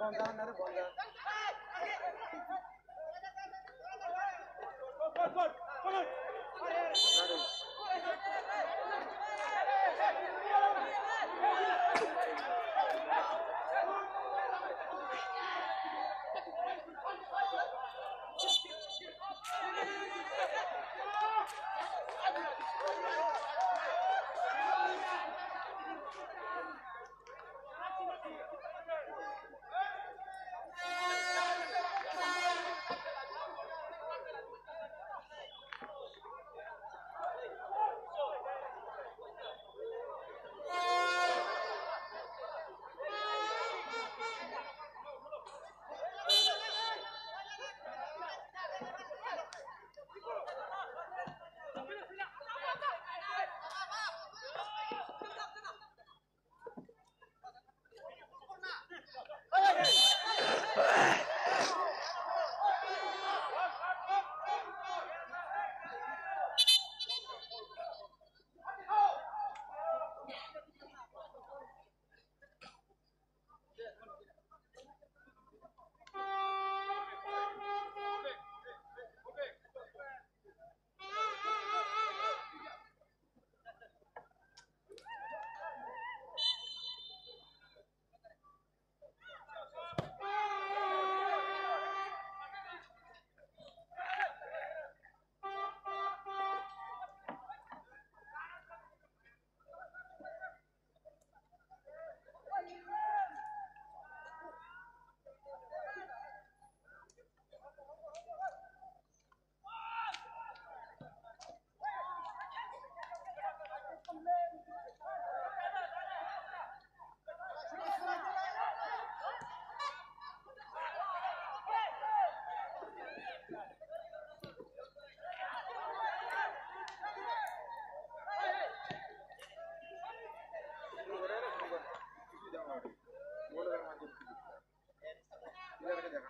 ಬಂದ ನರ ಬಂದ Gracias.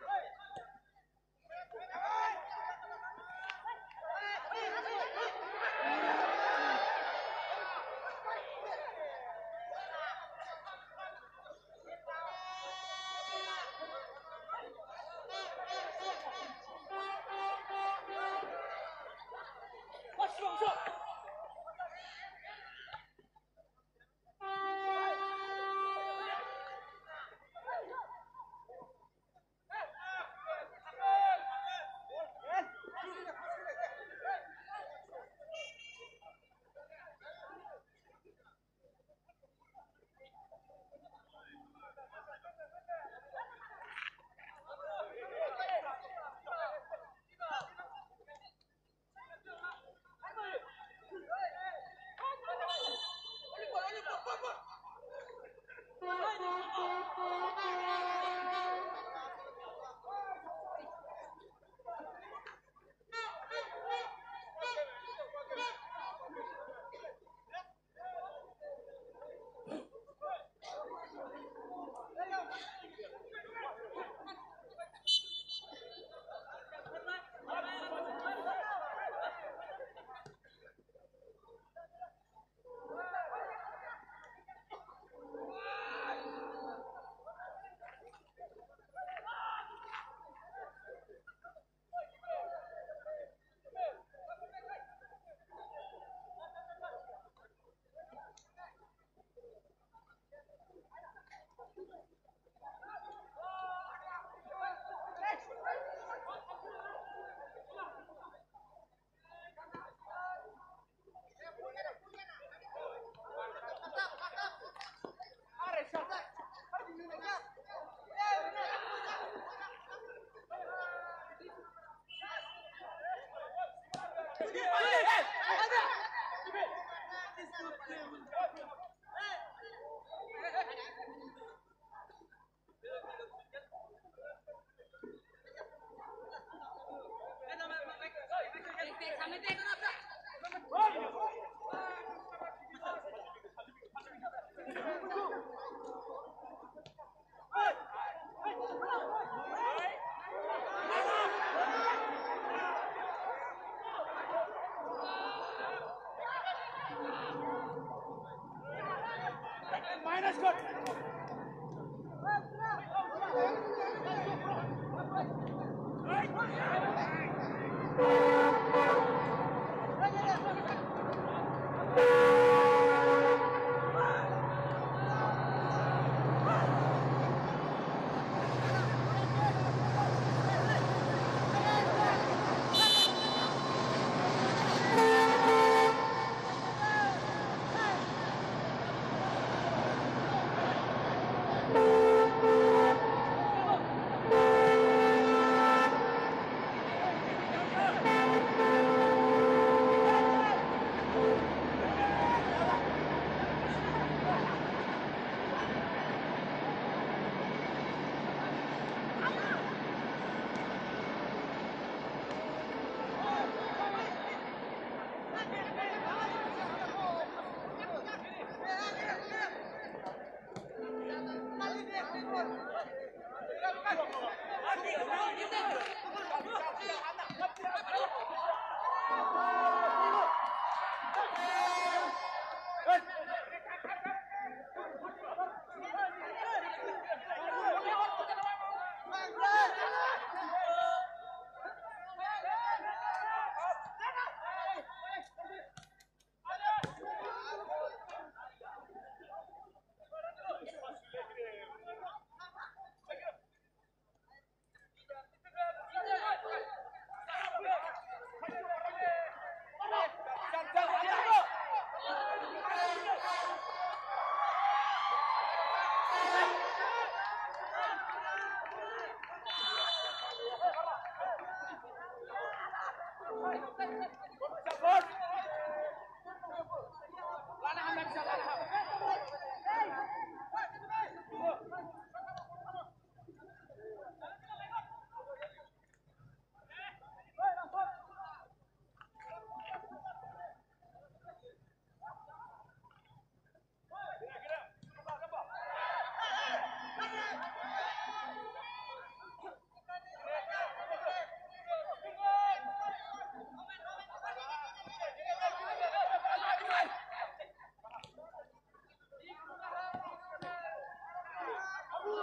对对对对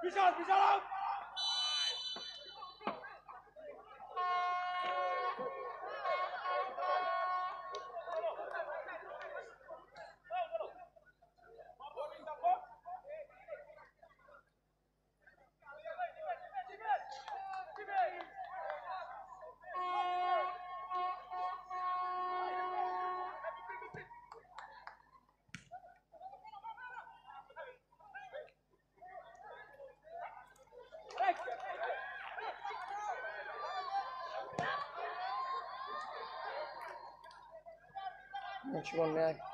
别下了别下了。What you want now?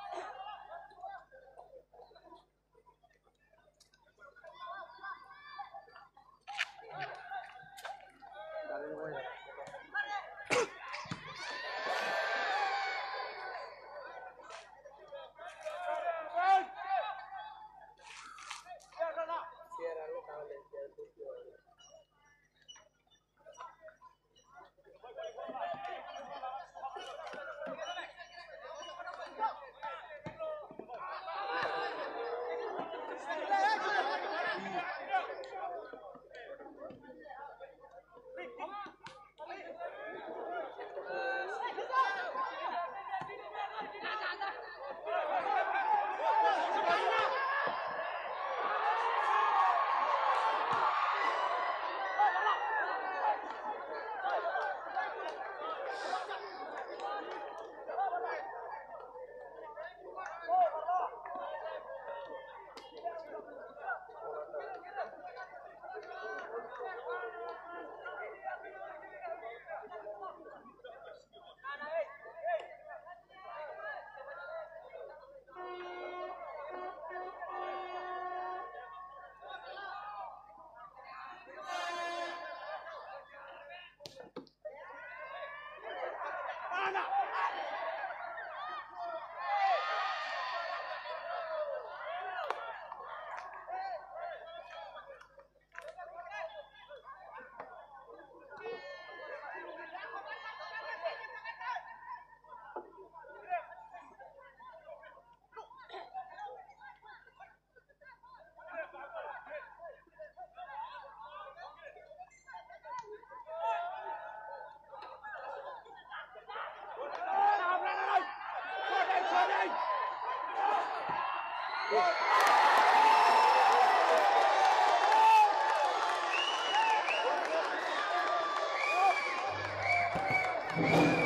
Thank you.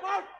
Come.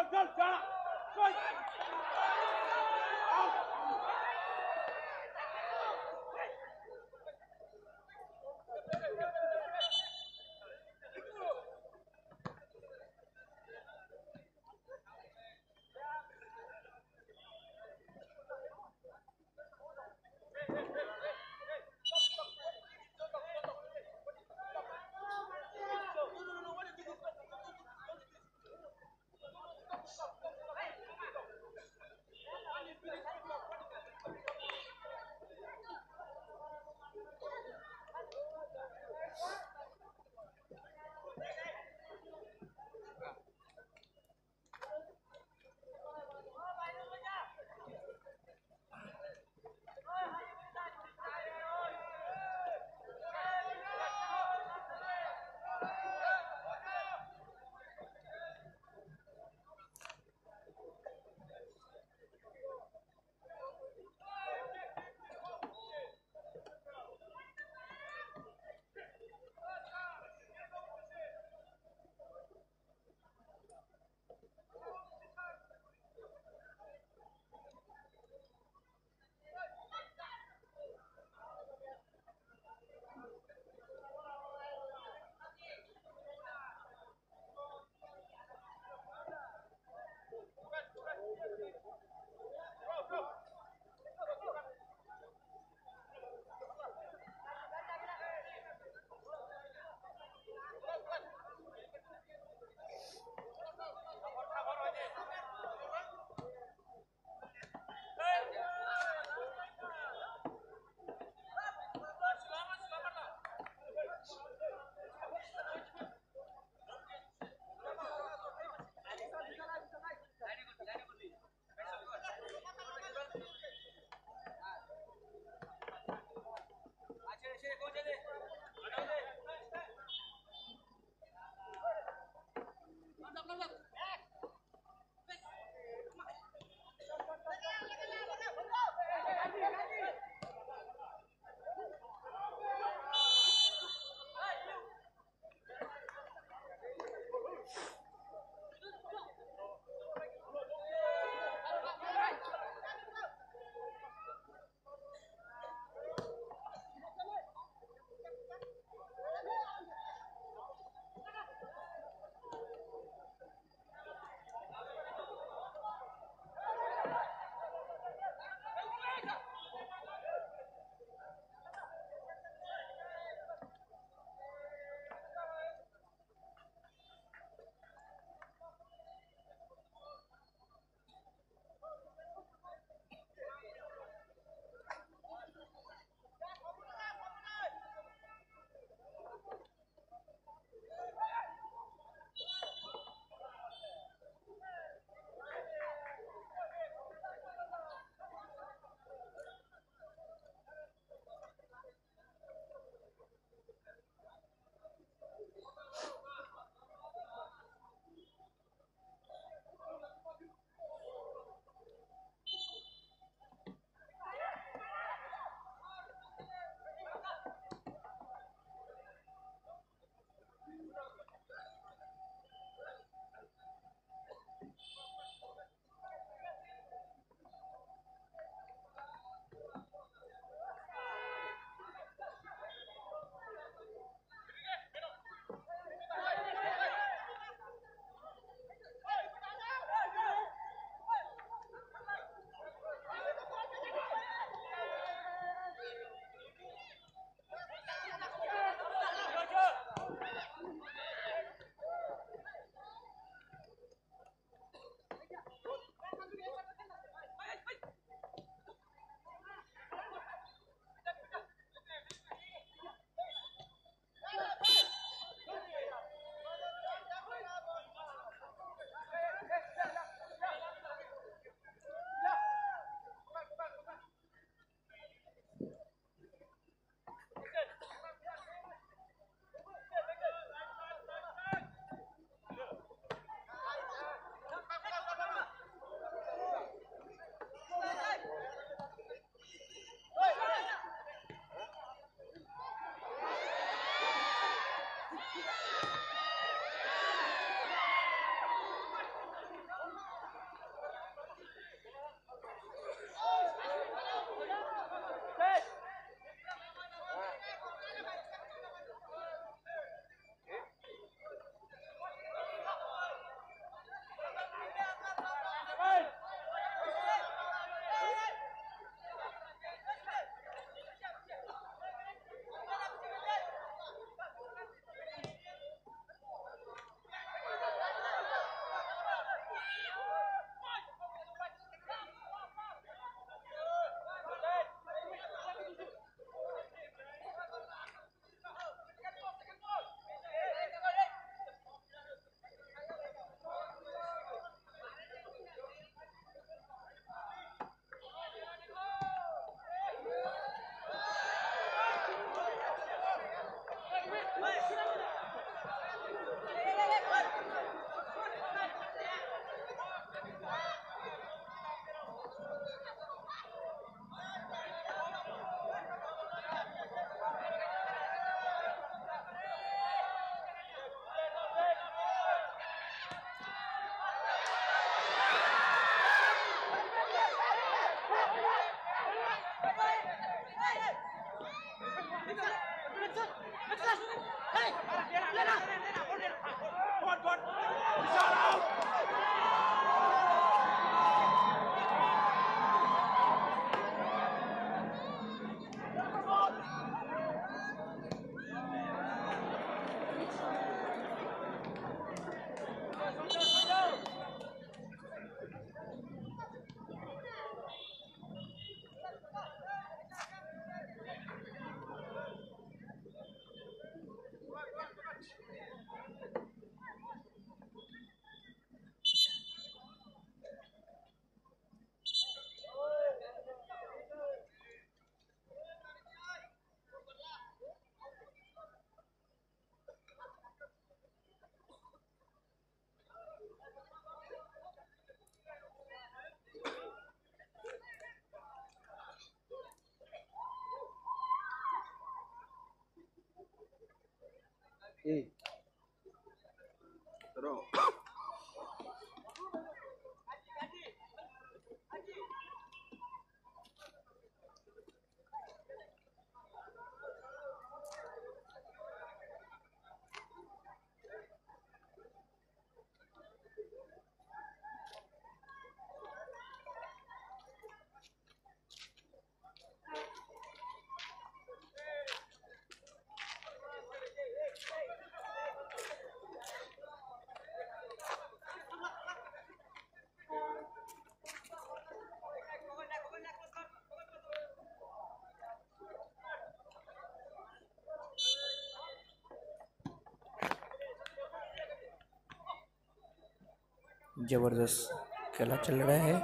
¡Sal, sal, sal! Hey. ज़बरदस्त खेला चल रहा है।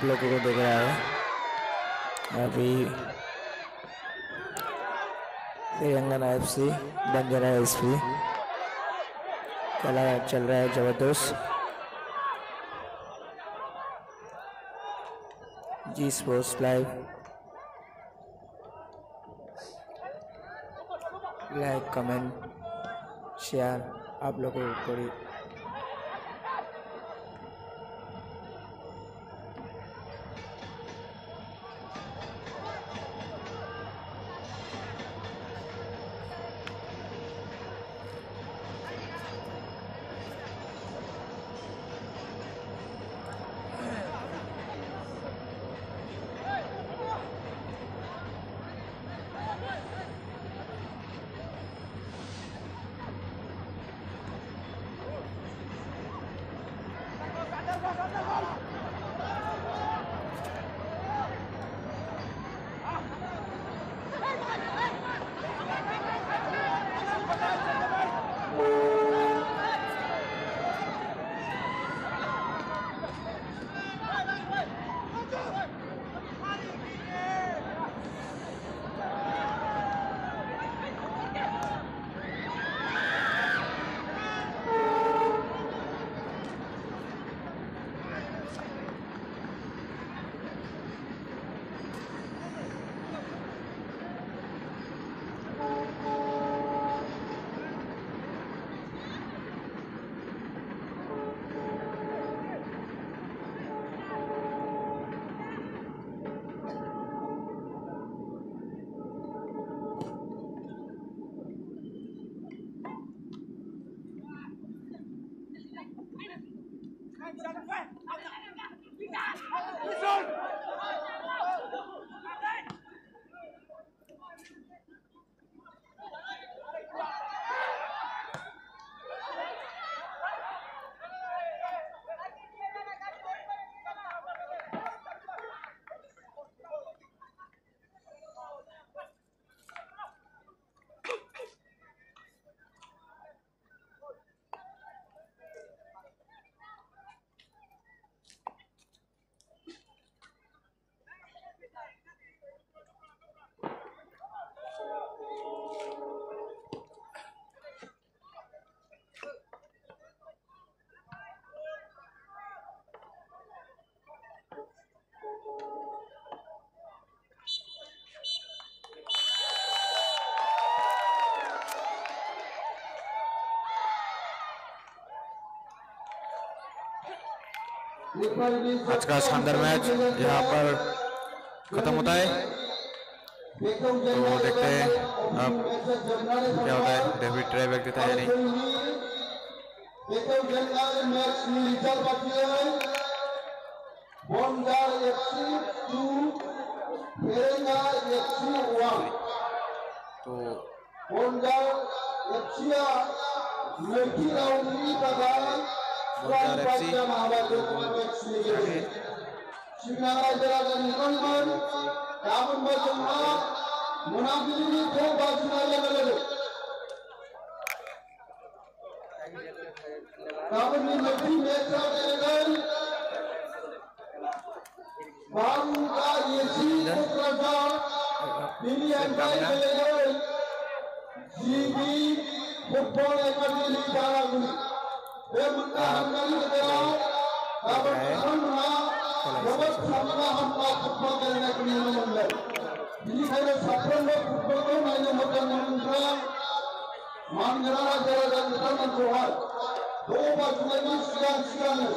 आप लोगों को दिख रहा है। अभी Telangana F C Banjara S P. खेला चल रहा है ज़बरदस्त। G sports live. Like, comment, share, आप लोगों को थोड़ी आज का शानदार मैच यहाँ पर खत्म होता है। तो देखते हैं अब क्या होता है। डेविड ट्राई देता है। नहीं सिगां रायजो राजानि बिथांमोन गाबोनबो जोंहा मोनाबिलिनि द' बाजिनाय लोगो लोगो गाबोननि नैथि मेचआ जाहैबाय बांगा एसि क'क्राझार बिनि अनगायै गेलेगोन जिबि फुटबल एकाडेमि दारागुरि बे मोननै हानजानि गेजेराव गाबोन बिथांमोनहा जोबोद साबना हामना फुटबल गेलेनायखौ नुनो मोनगोन बिनिखायनो साफ्रोमबो फुटबलखौ नायनो मोजां मोनग्रा मानगोनां रायजो राजा बिथांमोनखौहाय द' बाजिनायनि सिगां सिगांनो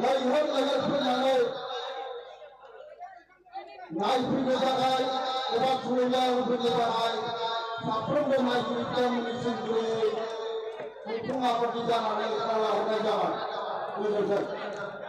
लैहोर लैहोर फैनानै नायफैनो थाखाय एबा थुलुंगा होफैनो थाखाय साफ्रोमबो नायगिरि बिथांमोननिसिम गुरैयै मुंखुं आफादनि जानानै खावलायहरनाय जाबाय गोजोन्थों